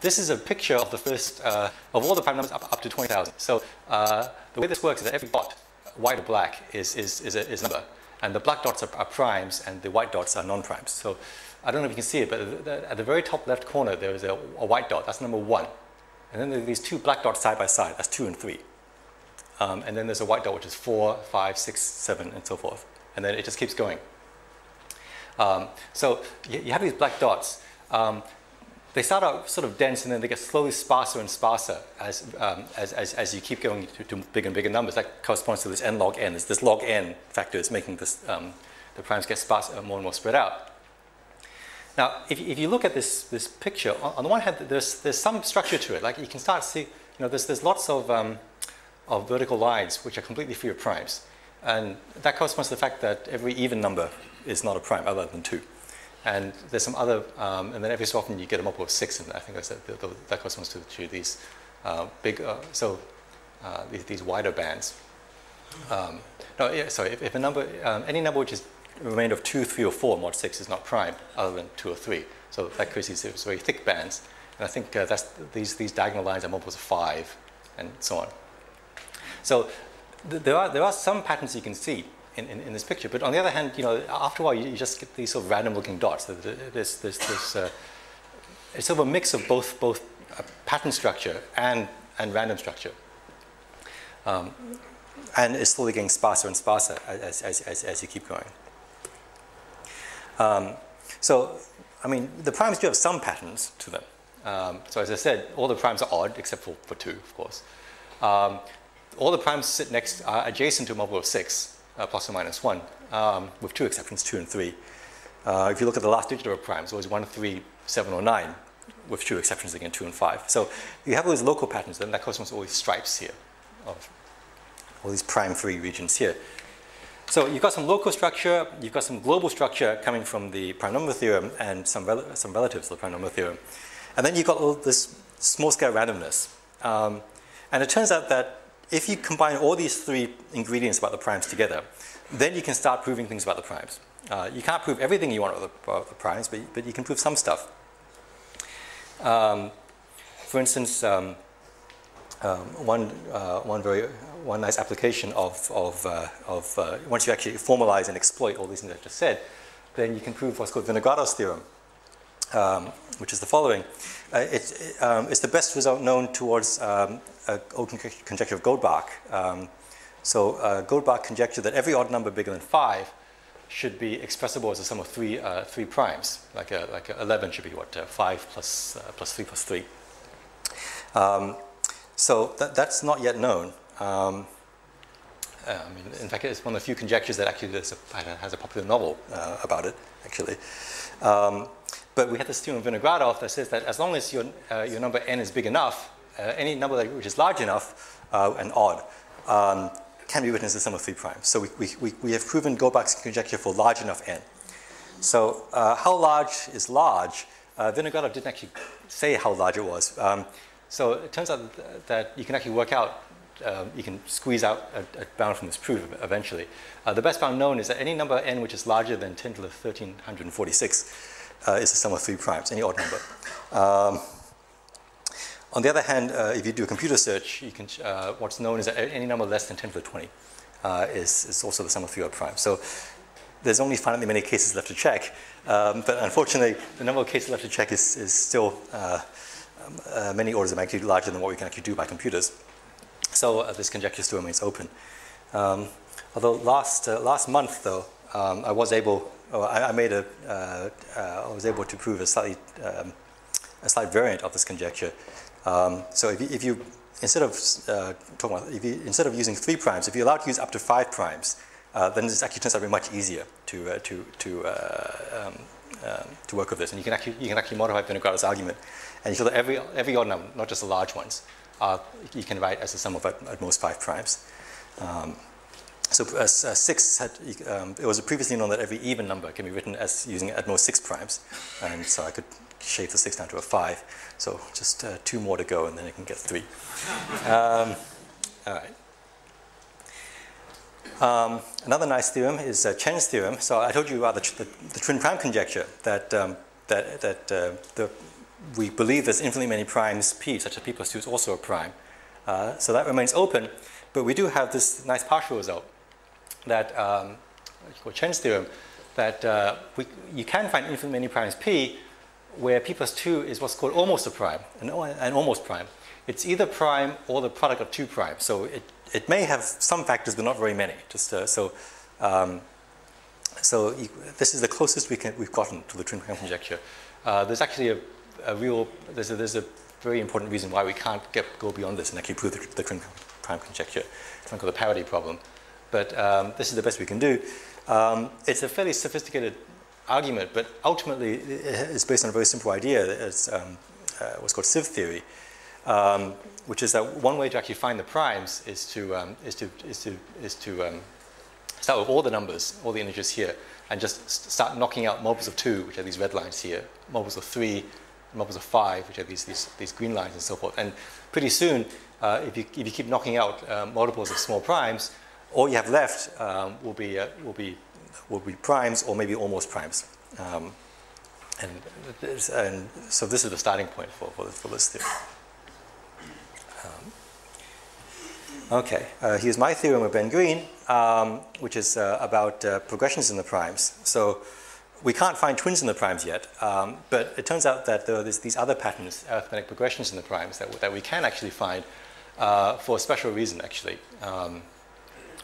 this is a picture of the first, of all the prime numbers up, up to 20,000. So the way this works is that every dot, white or black, is, is, is, a, is number. And the black dots are, are primes, and the white dots are non-primes. So I don't know if you can see it, but at the very top left corner, there is a, a white dot. That's number one. And then there are these two black dots side by side. That's two and three. Um, and then there's a white dot, which is four, five, six, seven, and so forth. And then it just keeps going. Um, so you, you, have these black dots. Um, they start out sort of dense, and then they get slowly sparser and sparser as, um, as, as, as, you keep going to, to, bigger and bigger numbers. That corresponds to this n log n. This, this log n factor is making this, um, the primes get sparser, uh, more and more spread out. Now, if, if you look at this, this picture, on, on, the one hand, there's, there's some structure to it. Like you can start to see, you know, there's, there's lots of, um, of vertical lines which are completely free of primes. And that corresponds to the fact that every even number is not a prime other than 2. And there's some other, um, and then every so often you get a multiple of 6, and I think that's, that, that corresponds to, to these uh, big, uh, so uh, these, these, wider bands. Um, no, yeah, sorry, if, if a number, um, any number which is remainder of 2, 3, or 4 mod 6 is not prime other than 2 or 3. So that creates these very thick bands. And I think uh, that's, these, these diagonal lines are multiples of 5 and so on. So th there, are, there are some patterns you can see in, in, in, this picture. But on the other hand, you know, after a while, you, you just get these sort of random looking dots. There's, there's, there's, uh, it's sort of a mix of both, both pattern structure and, and random structure. Um, and it's slowly getting sparser and sparser as, as, as, as you keep going. Um, so, I mean, the primes do have some patterns to them. Um, so as I said, all the primes are odd, except for, for 2, of course. Um, all the primes sit next, uh, adjacent to a multiple of 6, uh, plus or minus 1, um, with two exceptions, 2 and 3. Uh, if you look at the last digit of a prime, it's always 1, 3, 7, or 9, with two exceptions again, 2 and 5. So you have all these local patterns, then that corresponds to all these stripes here, of all these prime-free regions here. So you've got some local structure, you've got some global structure coming from the prime number theorem and some, rel some relatives of the prime number theorem. And then you've got all this small-scale randomness. Um, and it turns out that if you combine all these three ingredients about the primes together, then you can start proving things about the primes. Uh, you can't prove everything you want about the, about the primes, but, but you can prove some stuff. Um, for instance, um, um, one, uh, one very one nice application of, of, uh, of uh, once you actually formalize and exploit all these things I just said, then you can prove what's called Vinogradov's theorem, um, which is the following. Uh, it, um, it's the best result known towards um, open conjecture of Goldbach. Um, so uh, Goldbach conjectured that every odd number bigger than 5 should be expressible as a sum of three, uh, three primes, like, a, like a 11 should be what, uh, 5 plus, plus 3 plus 3. Um, so that, that's not yet known. Um, uh, I mean, in fact, it's one of the few conjectures that actually a, has a popular novel uh, about it, actually. Um, but we have this theorem of Vinogradov that says that as long as your, uh, your number n is big enough, uh, any number which is large enough uh, and odd um, can be written as the sum of three primes. So we, we, we have proven Goldbach's conjecture for large enough n. So uh, how large is large? Uh, Vinogradov didn't actually say how large it was. Um, so it turns out that you can actually work out um, you can squeeze out a, a, bound from this proof eventually. Uh, the best bound known is that any number n which is larger than 10 to the 1346 uh, is the sum of three primes, any odd number. Um, on the other hand, uh, if you do a computer search, you can, uh, what's known is that any number less than 10 to the 20 uh, is, is also the sum of three odd primes. So there's only finitely many cases left to check, um, but unfortunately, the number of cases left to check is, is still uh, um, many orders of magnitude larger than what we can actually do by computers. So uh, this conjecture still remains open. Um, although last, uh, last month, though, um, I was able, oh, I, I, made a, uh, uh, I was able to prove a slightly, um, a slight variant of this conjecture. Um, so if you, if you, instead of uh, talking about, if you, instead of using three primes, if you're allowed to use up to five primes, uh, then this actually turns out to be much easier to, to, to, um, um, to work with this. And you can actually, you can actually modify Vinogradov's argument. And you show that every, every odd number, not just the large ones, uh, you can write as a sum of at, at most five primes. Um, so uh, six had, um, it was previously known that every even number can be written as using at most six primes. And so I could shave the 6 down to a 5. So just uh, two more to go, and then it can get 3. um, all right. Um, another nice theorem is uh, Chen's theorem. So I told you about the, the, the twin prime conjecture that, um, that, that uh, the, we believe there's infinitely many primes p, such that p plus 2 is also a prime. Uh, so that remains open, but we do have this nice partial result that, um, called Chen's theorem, that uh, we, you can find infinitely many primes p where p plus 2 is what's called almost a prime, an, an almost prime. It's either prime or the product of two primes. So it it may have some factors, but not very many. Just uh, so, um, so you, this is the closest we can, we've gotten to the twin prime conjecture. Uh, there's actually a, a real there's a, there's a very important reason why we can't get go beyond this and actually prove the, the twin prime conjecture. It's called the parity problem. But um, this is the best we can do. Um, it's a fairly sophisticated argument, but ultimately it's based on a very simple idea. It's um, uh, what's called sieve theory um, which is that one way to actually find the primes is to, um, is to, is to, is to um, start with all the numbers, all the integers here, and just start knocking out multiples of 2, which are these red lines here, multiples of 3, multiples of 5, which are these, these, these green lines and so forth. And pretty soon, uh, if, you, if you keep knocking out uh, multiples of small primes, all you have left um, will, be, uh, will, be, will be primes or maybe almost primes. Um, and, and, so this is the starting point for, for, this, for this theory. Okay, uh, here's my theorem of Ben Green, um, which is uh, about uh, progressions in the primes. So we can't find twins in the primes yet, um, but it turns out that there are these other patterns, arithmetic progressions in the primes, that, that we can actually find uh, for a special reason, actually, um,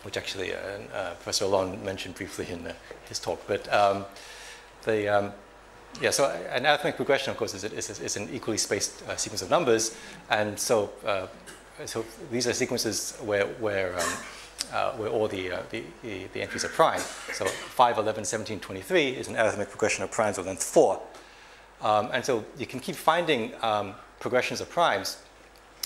which actually uh, uh, Professor Alon mentioned briefly in his talk. But um, the, um, yeah, so an arithmetic progression, of course, is, is, is an equally spaced sequence of numbers, and so so these are sequences where, where, um, uh, where all the, uh, the, the, the, entries are prime. So 5, 11, 17, 23 is an arithmetic progression of primes of length 4. Um, and so you can keep finding um, progressions of primes,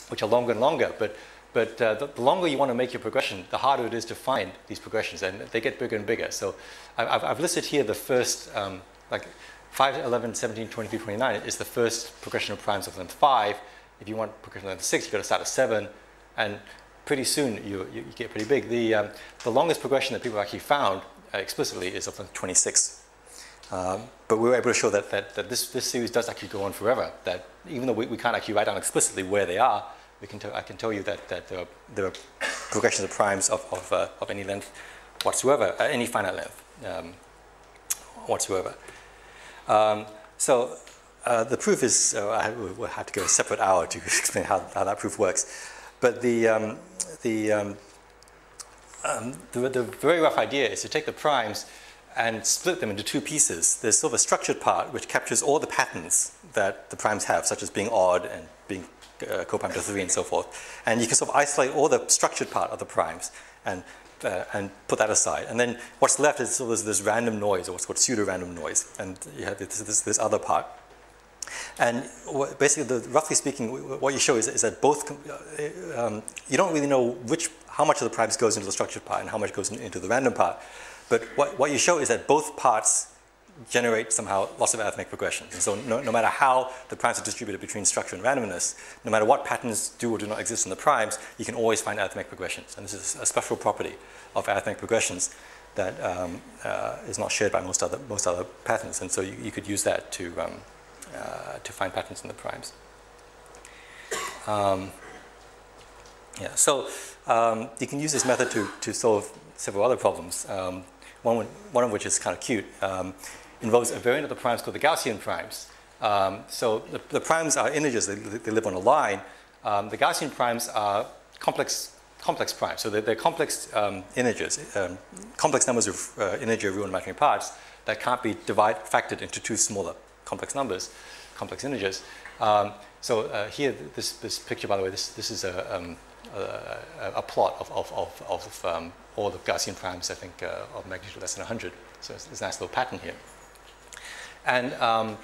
which are longer and longer, but, but uh, the, longer you want to make your progression, the harder it is to find these progressions, and they get bigger and bigger. So I've, I've listed here the first, um, like 5, 11, 17, 23, 29 is the first progression of primes of length 5, if you want progression of length 6, you've got to start at 7. And pretty soon you, you, you get pretty big. The, um, the longest progression that people actually found uh, explicitly is of length 26. Um, but we were able to show that, that, that this, this series does actually go on forever. That even though we, we can't actually write down explicitly where they are, we can I can tell you that, that there, are, there are progressions of primes of, of, uh, of any length whatsoever, uh, any finite length um, whatsoever. Um, so uh, the proof is, I will have to go a separate hour to explain how, how that proof works. But the, um, the, um, um, the, the, very rough idea is to take the primes and split them into two pieces. There's sort of a structured part which captures all the patterns that the primes have, such as being odd and being uh, to 3 and so forth. And you can sort of isolate all the structured part of the primes and, uh, and put that aside. And then what's left is sort of this, this random noise, or what's called pseudo-random noise. And you have this, this, this other part. And basically, the, roughly speaking, what you show is, is that both, uh, um, you don't really know which, how much of the primes goes into the structured part and how much goes in, into the random part. But what, what you show is that both parts generate somehow lots of arithmetic progressions. And so no, no, matter how the primes are distributed between structure and randomness, no matter what patterns do or do not exist in the primes, you can always find arithmetic progressions. And this is a special property of arithmetic progressions that um, uh, is not shared by most other, most other patterns. And so you, you could use that to, um, uh, to find patterns in the primes. Um, yeah, so um, you can use this method to, to solve several other problems. Um, one, one of which is kind of cute. Um, involves a variant of the primes called the Gaussian primes. Um, so the, the, primes are integers, they, they live on a line. Um, the Gaussian primes are complex, complex primes, so they're, they're complex integers, complex numbers of uh, integer real imaginary parts that can't be divided, factored into two smaller complex numbers, complex integers. Um, so uh, here, this, this picture, by the way, this, this is a, um, a, a, plot of, of, of, of um, all the Gaussian primes, I think, uh, of magnitude less than 100. So it's, it's a nice little pattern here. And, um,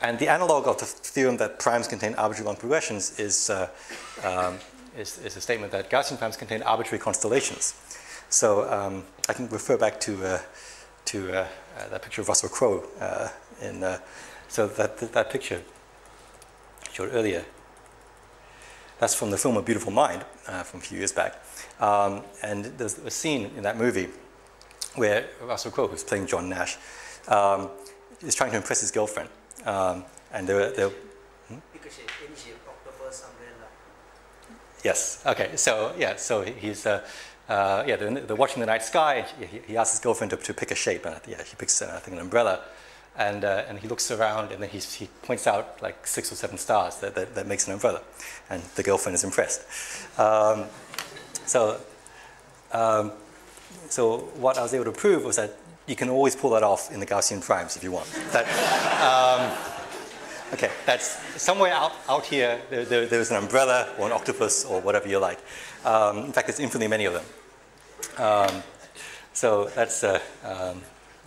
and the analog of the theorem that primes contain arbitrary long progressions is, uh, um, is, is, a statement that Gaussian primes contain arbitrary constellations. So um, I can refer back to, uh, to uh, uh, that picture of Russell Crowe in so that, that, picture I showed earlier, that's from the film A Beautiful Mind uh, from a few years back. Um, and there's a scene in that movie where Russell Crowe, who's playing John Nash, um, is trying to impress his girlfriend. Um, and they're, they're Pick a shape, any shape, octopus, umbrella. Yes. Okay. So yeah. So he's uh, uh, yeah. They're, they're watching the night sky. He, he asks his girlfriend to, to pick a shape, and yeah, he picks uh, I think an umbrella, and uh, and he looks around, and then he he points out like six or seven stars that, that, that makes an umbrella, and the girlfriend is impressed. Um, so. Um, so what I was able to prove was that you can always pull that off in the Gaussian primes if you want. That, um, Okay, that's somewhere out, out here, there, there, there's an umbrella or an octopus or whatever you like. Um, in fact, there's infinitely many of them. Um, so that's, uh, um,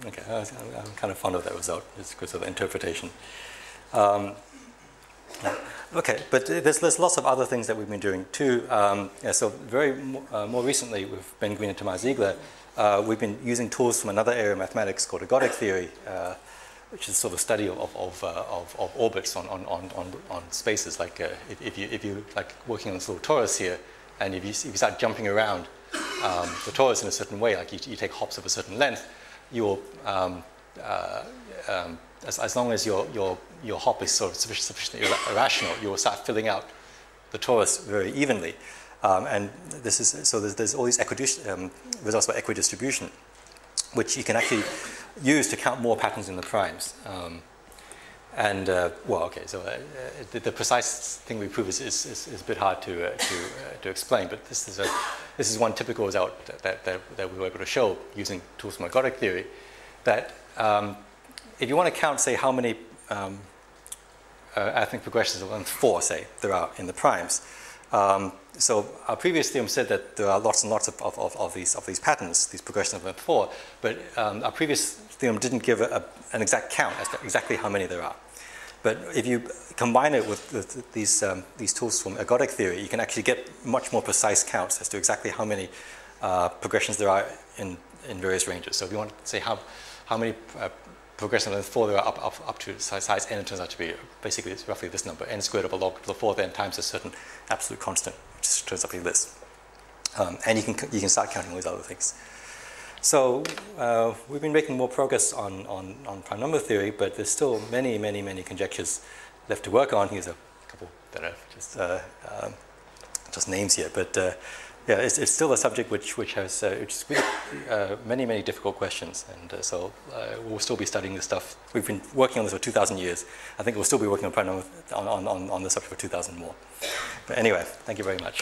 okay, I I'm kind of fond of that result just because of the interpretation. Um, okay, but there's, there's lots of other things that we've been doing too. Um, yeah, so very uh, more recently with Ben Green and Tamar Ziegler, uh, we've been using tools from another area of mathematics called ergodic theory. Uh, which is sort of a study of, of, uh, of, of, orbits on, on, on, on spaces. Like uh, if, if, you, if you like working on this little torus here, and if you, if you start jumping around um, the torus in a certain way, like you, you take hops of a certain length, you will, um, uh, um, as, as long as your, your, your hop is sort of sufficiently irrational, you will start filling out the torus very evenly. Um, and this is, so there's, there's all these um, results about equidistribution, which you can actually use to count more patterns in the primes. Um, and, uh, well, okay, so uh, the, the, precise thing we prove is, is, is, is a bit hard to, uh, to, uh, to explain, but this is, a, this is one typical result that, that, that, we were able to show using tools from ergodic theory, that um, if you want to count, say, how many um, uh, arithmetic progressions of length 4, say, there are in the primes, um, so our previous theorem said that there are lots and lots of, of, of, these, of these patterns, these progressions of length 4, but um, our previous theorem didn't give a, a, an exact count as to exactly how many there are. But if you combine it with, with these, um, these tools from ergodic theory, you can actually get much more precise counts as to exactly how many uh, progressions there are in, in various ranges. So if you want to say how, how many uh, progression length 4 there are up, up, up to size, size n, it turns out to be basically roughly this number, n squared over log to the fourth n times a certain absolute constant, which turns to be this. Um, and you can, you can start counting all these other things. So uh, we've been making more progress on, on, on prime number theory, but there's still many, many, many conjectures left to work on. Here's a couple that are just, uh, uh, just names here, but uh, yeah, it's, it's still a subject which, which has uh, which uh, many, many difficult questions. And uh, so uh, we'll still be studying this stuff. We've been working on this for 2,000 years. I think we'll still be working on, on, on, on the subject for 2,000 more. But anyway, thank you very much.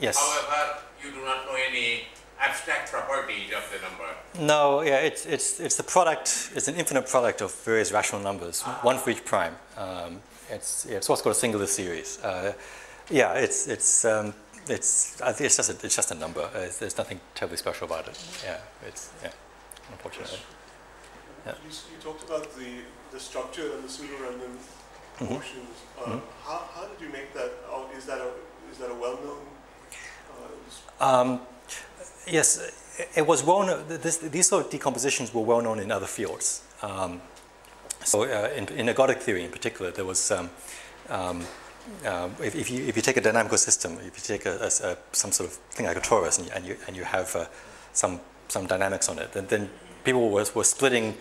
Yes. However, you do not know any abstract properties of the number. No, yeah, it's, it's, it's the product, it's an infinite product of various rational numbers, -huh. one for each prime. Um, it's, yeah, it's what's called a singular series. Uh, yeah, it's, it's, um, it's, I think it's just a, it's just a number. Uh, there's nothing terribly special about it. Yeah, it's, yeah, unfortunately. Yeah. You, you talked about the, the structure and the pseudo-random mm -hmm. Uh, mm -hmm. how, how did you make that? Is that a, is that a well-known um, yes, it was well known, this, these sort of decompositions were well known in other fields. Um, so uh, in, in, ergodic theory in particular, there was, um, um, uh, if, if, you, if you take a dynamical system, if you take a, a, a some sort of thing like a torus and you, and you, and you have uh, some, some dynamics on it, then, then people were, were splitting,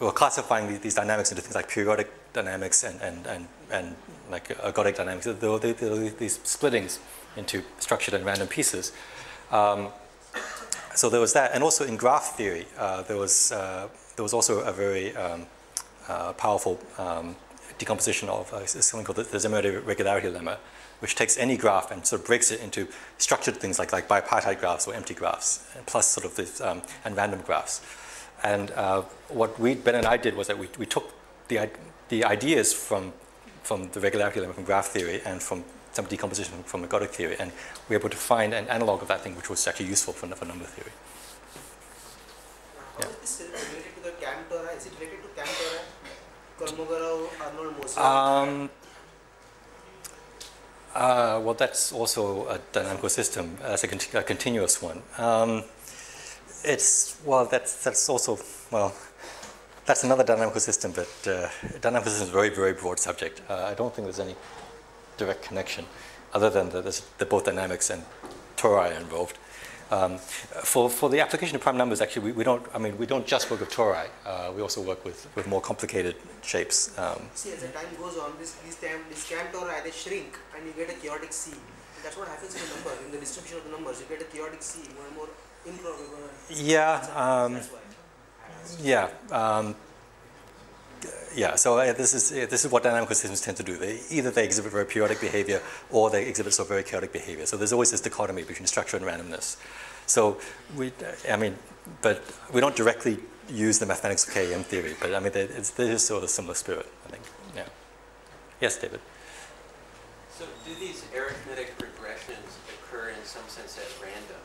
were classifying these, these dynamics into things like periodic dynamics and, and, and, and like ergodic dynamics. There were these splittings into structured and random pieces. Um, so there was that, and also in graph theory, uh, there was uh, there was also a very um, uh, powerful um, decomposition of uh, something called the, the Szemerédi regularity lemma, which takes any graph and sort of breaks it into structured things like like bipartite graphs or empty graphs, plus sort of this um, and random graphs. And uh, what we Ben and I did was that we, we took the the ideas from from the regularity lemma from graph theory and from some decomposition from, ergodic theory, and we were able to find an analog of that thing, which was actually useful for, for number theory. How is this related to the KAM tori? Is it related to? Kolmogorov, Arnold Moser? Um, uh, well, that's also a dynamical system. That's a, a continuous one. Um, it's well, that's that's also well, that's another dynamical system, but uh, dynamical system is a very very broad subject. Uh, I don't think there's any direct connection, other than that there's the both dynamics and tori are involved. Um, for, for the application of prime numbers, actually, we, we don't. I mean, we don't just work with tori. Uh, we also work with, with more complicated shapes. Um, See, as the time goes on, this this time this KAM tori they shrink and you get a chaotic C. And that's what happens in the number, in the distribution of the numbers. You get a chaotic C, more and more improbable. yeah. Um. Yeah. Um, yeah, so uh, this is uh, this is what dynamical systems tend to do. They, either they exhibit very periodic behavior, or they exhibit sort of very chaotic behavior. So there's always this dichotomy between structure and randomness. So we, I mean, but we don't directly use the mathematics of KAM theory. But I mean, there- it's, is sort of a similar spirit, I think. Yeah. Yes, David. So do these arithmetic regressions occur in some sense at random?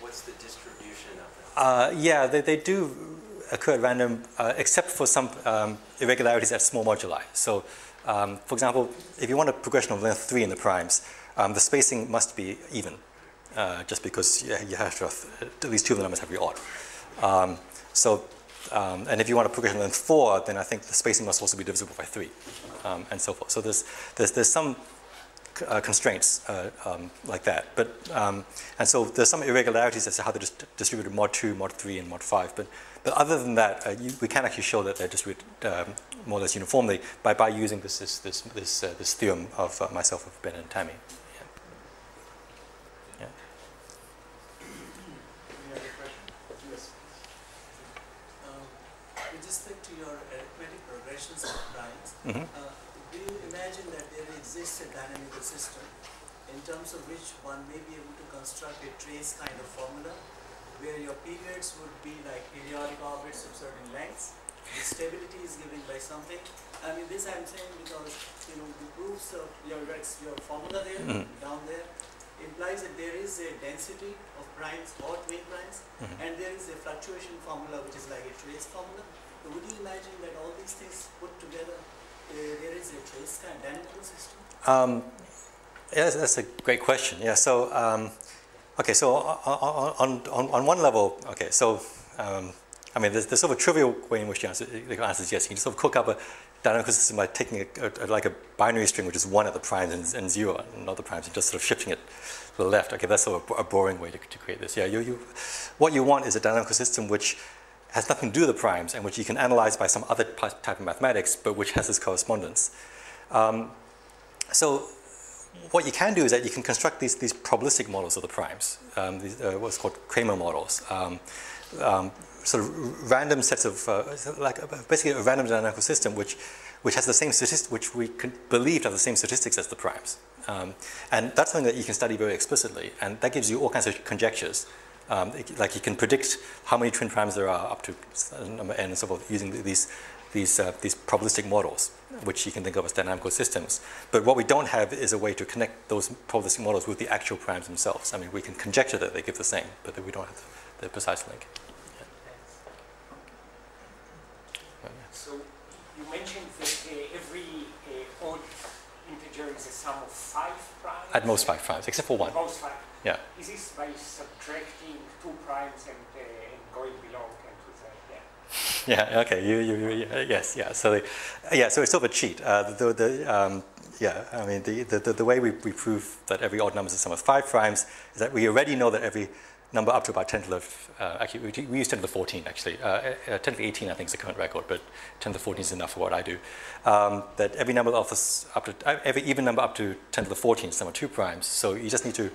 What's the distribution of them? Uh, yeah, they, they do occur at random, uh, except for some um, irregularities at small moduli. So, um, for example, if you want a progression of length 3 in the primes, um, the spacing must be even, uh, just because you, have to have, at least two of the numbers have to be odd. Um, so, um, and if you want a progression of length 4, then I think the spacing must also be divisible by 3, um, and so forth. So there's, there's, there's some uh, constraints uh, um, like that. But um, and so there's some irregularities as to how they're dist- distributed mod two, mod three, and mod five. But other than that, uh, you, we can actually show that they're distributed um, more or less uniformly by, by using this this this this, uh, this theorem of uh, myself of Ben and Tammy. Yeah. Yeah. Any other question? Yes. Um, With respect to your arithmetic progressions of primes, Mhm. uh, do you imagine that there exists a dynamical system in terms of which one may be able to construct a trace kind of formula where your periods would be like periodic orbits of certain lengths, the stability is given by something. I mean, this I'm saying because, you know, the proofs of your, your formula there, Mhm. down there, implies that there is a density of primes or twin primes Mhm. and there is a fluctuation formula which is like a trace formula. So would you imagine that all these things put together, uh, there is a trace kind of dynamical system? Um, yeah, that's, that's a great question. Yeah. So, um, okay. So on, on, on, on one level, okay. So, um, I mean, there's, there's sort of a trivial way in which the answer, the answer is yes. You can sort of cook up a dynamical system by taking a, a, like a binary string, which is one at the primes and, and zero not the primes, and just sort of shifting it to the left. Okay, that's sort of a boring way to, to create this. Yeah. You, you, what you want is a dynamical system which has nothing to do with the primes and which you can analyze by some other type of mathematics, but which has this correspondence. Um, so what you can do is that you can construct these, these probabilistic models of the primes, um, these, uh, what's called Cramér models, um, um, sort of random sets of, uh, like basically a random dynamical system which, which has the same statistics, which we can believe have the same statistics as the primes. Um, and that's something that you can study very explicitly, and that gives you all kinds of conjectures. Um, it- like you can predict how many twin primes there are up to n and so forth using these, these, uh, these probabilistic models, which you can think of as dynamical systems. But what we don't have is a way to connect those probabilistic models with the actual primes themselves. I mean, we can conjecture that they give the same, but that we don't have the, precise link. Yeah. So you mentioned that uh, every uh, odd integer is a sum of five primes? At most five primes, except for one. At most five. Yeah. Is this by subtracting two primes and going below 10 to the, yeah. Okay. You. You. you yeah, yes. Yeah. So. The, yeah. So it's sort of a cheat. Uh, the. the um, yeah. I mean, the, the, the, the way we, we prove that every odd number is a sum of five primes is that we already know that every number up to about 10 to the, uh, actually, we, we use 10 to the 14, actually. Uh, uh, 10 to the 18, I think, is the current record, but 10 to the 14 is enough for what I do. Um, that every number of up to, uh, every even number up to 10 to the 14 is sum of two primes. So you just need to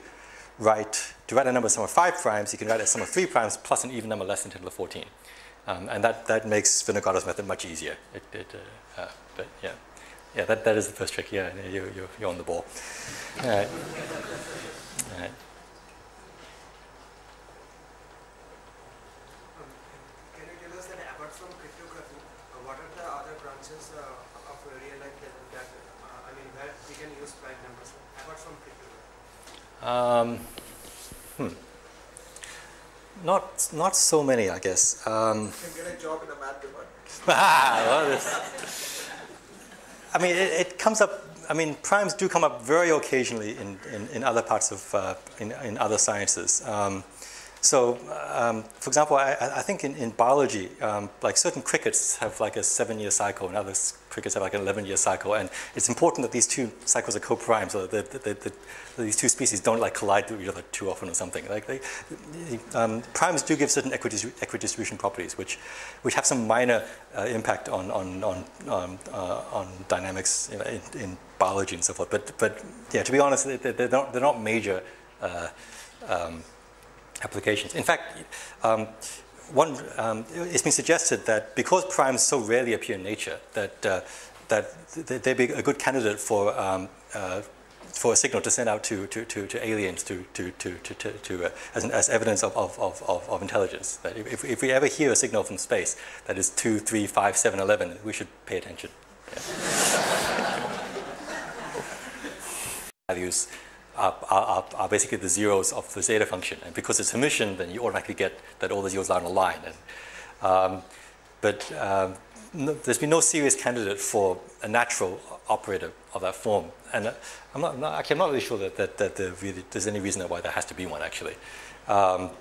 write, to write a number sum of five primes, you can write a sum of three primes plus an even number less than 10 to the 14. Um, and that, that makes Vinogradov's method much easier. It, it, uh, uh, but yeah, yeah, that, that is the first trick. Yeah, you, you, you're on the ball. All right. All right. Can you tell us that apart cryptography, what are the other branches of real life that, that I mean, that we can use prime numbers? Apart from Um. Not, not so many, I guess. Um, You can get a job in the math department. well, I mean, it, it comes up. I mean, primes do come up very occasionally in, in, in other parts of uh, in, in other sciences. Um, so, um, for example, I, I think in, in biology, um, like certain crickets have like a seven-year cycle, and other crickets have like an 11-year cycle, and it's important that these two cycles are co-prime, so that, these two species don't like collide with each other too often or something. Like they, um, primes do give certain equidistribution properties, which which have some minor uh, impact on on on on, uh, on dynamics you know, in, in biology and so forth. But but yeah, to be honest, they, they're not they're not major. Uh, um, applications. In fact, um, one, um, it's been suggested that because primes so rarely appear in nature, that, uh, that th- they'd be a good candidate for, um, uh, for a signal to send out to, to, to, to aliens to, to, to, to, to, uh, as, an, as evidence of, of, of, of intelligence. That if, if we ever hear a signal from space that is 2, 3, 5, 7, 11, we should pay attention. values are, are, are basically the zeros of the zeta function. And because it's Hermitian, then you automatically get that all the zeros are on a line. And, um, but um, no, there's been no serious candidate for a natural operator of that form. And uh, I'm not, I'm not, actually, I'm not really sure that, that, that there really, there's any reason why there has to be one, actually. Um,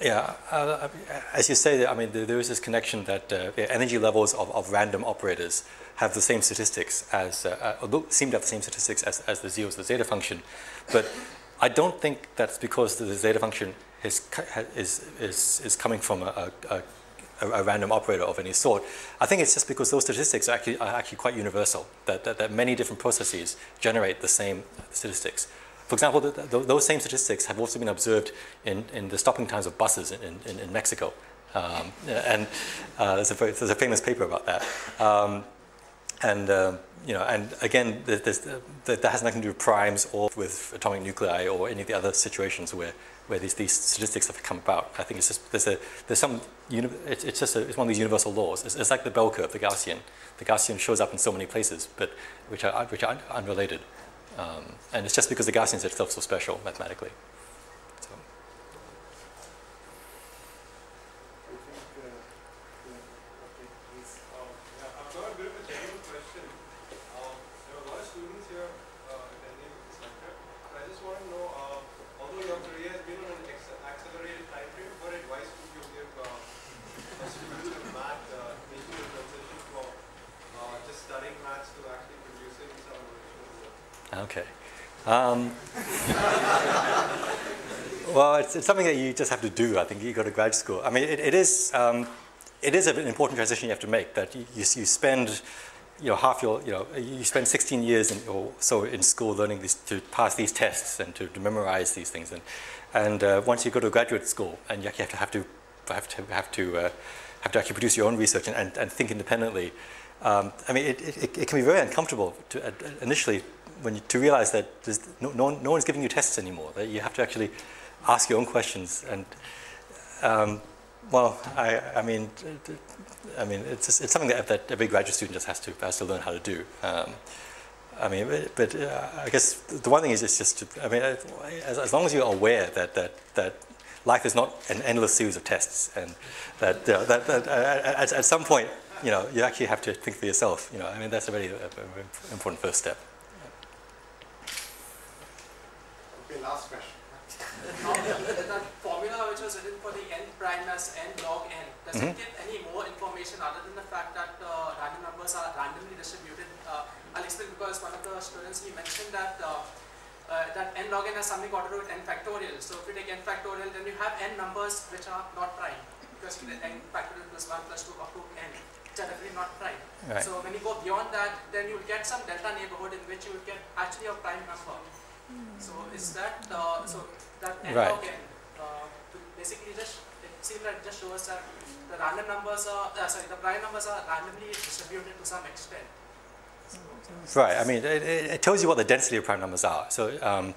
yeah, uh, as you say, I mean, there, there is this connection that uh, energy levels of, of random operators have the same statistics as, uh, uh, seem to have the same statistics as, as the zeros of the zeta function. But I don't think that's because the zeta function is, is, is, is coming from a, a, a, random operator of any sort. I think it's just because those statistics are actually, are actually quite universal, that, that, that many different processes generate the same statistics. For example, th th those same statistics have also been observed in, in the stopping times of buses in, in, in Mexico. Um, and uh, there's, a there's, a famous paper about that. Um, and, um, you know, and again, there's, that has nothing to do with primes or with atomic nuclei or any of the other situations where, where these, these statistics have come about. I think it's just, there's, a, there's some, it's, it's just a, it's one of these universal laws. It's, it's like the bell curve, the Gaussian. The Gaussian shows up in so many places, but which are, which are unrelated. Um, and it's just because the Gaussian itself is itself so special mathematically. So. Okay. Um, well, it's, it's, something that you just have to do. I think you go to grad school. I mean, it, it is um, it is an important transition you have to make. That you, you, you, spend you know half your you know you spend 16 years in, or so in school learning these to pass these tests and to, to memorize these things. And and uh, once you go to graduate school and you have to have to have to have to uh, have to actually produce your own research and, and, and think independently. Um, I mean, it, it, it, can be very uncomfortable to, uh, initially when you, to realize that no, no, no, one's giving you tests anymore, that you have to actually ask your own questions. And, um, well, I, I, mean, I mean, it's, it's something that, that every graduate student just has to, has to learn how to do. Um, I mean, but uh, I guess the one thing is it's just, to, I mean, as, as long as you're aware that, that, that life is not an endless series of tests and that, uh, that, that uh, at, at, some point, you know, you actually have to think for yourself, you know, I mean, that's a very, a very important first step. Okay, last question. that formula which was written for the n prime as n log n, does mm -hmm. it give any more information other than the fact that uh, random numbers are randomly distributed? Uh, I'll explain because one of the students he mentioned that uh, uh, that n log n has something order with n factorial. So if you take n factorial, then you have n numbers which are not prime because you get n factorial plus 1 plus 2 up to n, which are definitely not prime. Right. So when you go beyond that, then you will get some delta neighborhood in which you will get actually a prime number. So is that uh, so that n right. log n uh, basically just it seems like just shows that the random numbers are uh, sorry the prime numbers are randomly distributed to some extent. Right. I mean, it, it, tells you what the density of prime numbers are. So. Um,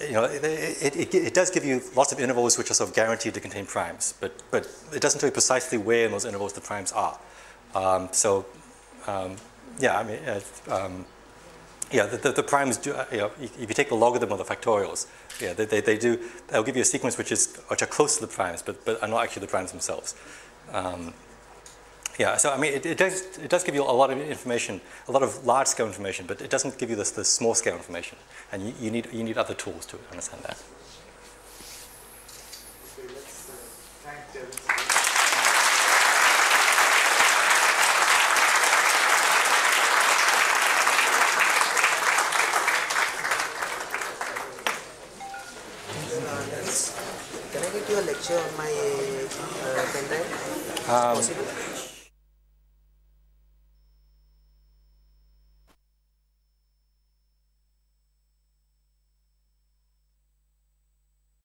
you know, it, it, it, does give you lots of intervals which are sort of guaranteed to contain primes, but, but it doesn't tell you precisely where in those intervals the primes are. Um, so, um, yeah, I mean, uh, um, yeah, the, the, the primes do, uh, you know, if you take the logarithm of the factorials, yeah, they, they, they do, they'll give you a sequence which is, which are close to the primes, but, but are not actually the primes themselves. Um, yeah, so I mean, it, it, does, it does give you a lot of information, a lot of large scale information, but it doesn't give you this, this small scale information. And you, you, need, you need other tools to understand that. Okay, let's uh, thank Devin. Can I get your lecture on my uh, pen drive? Um, Possible?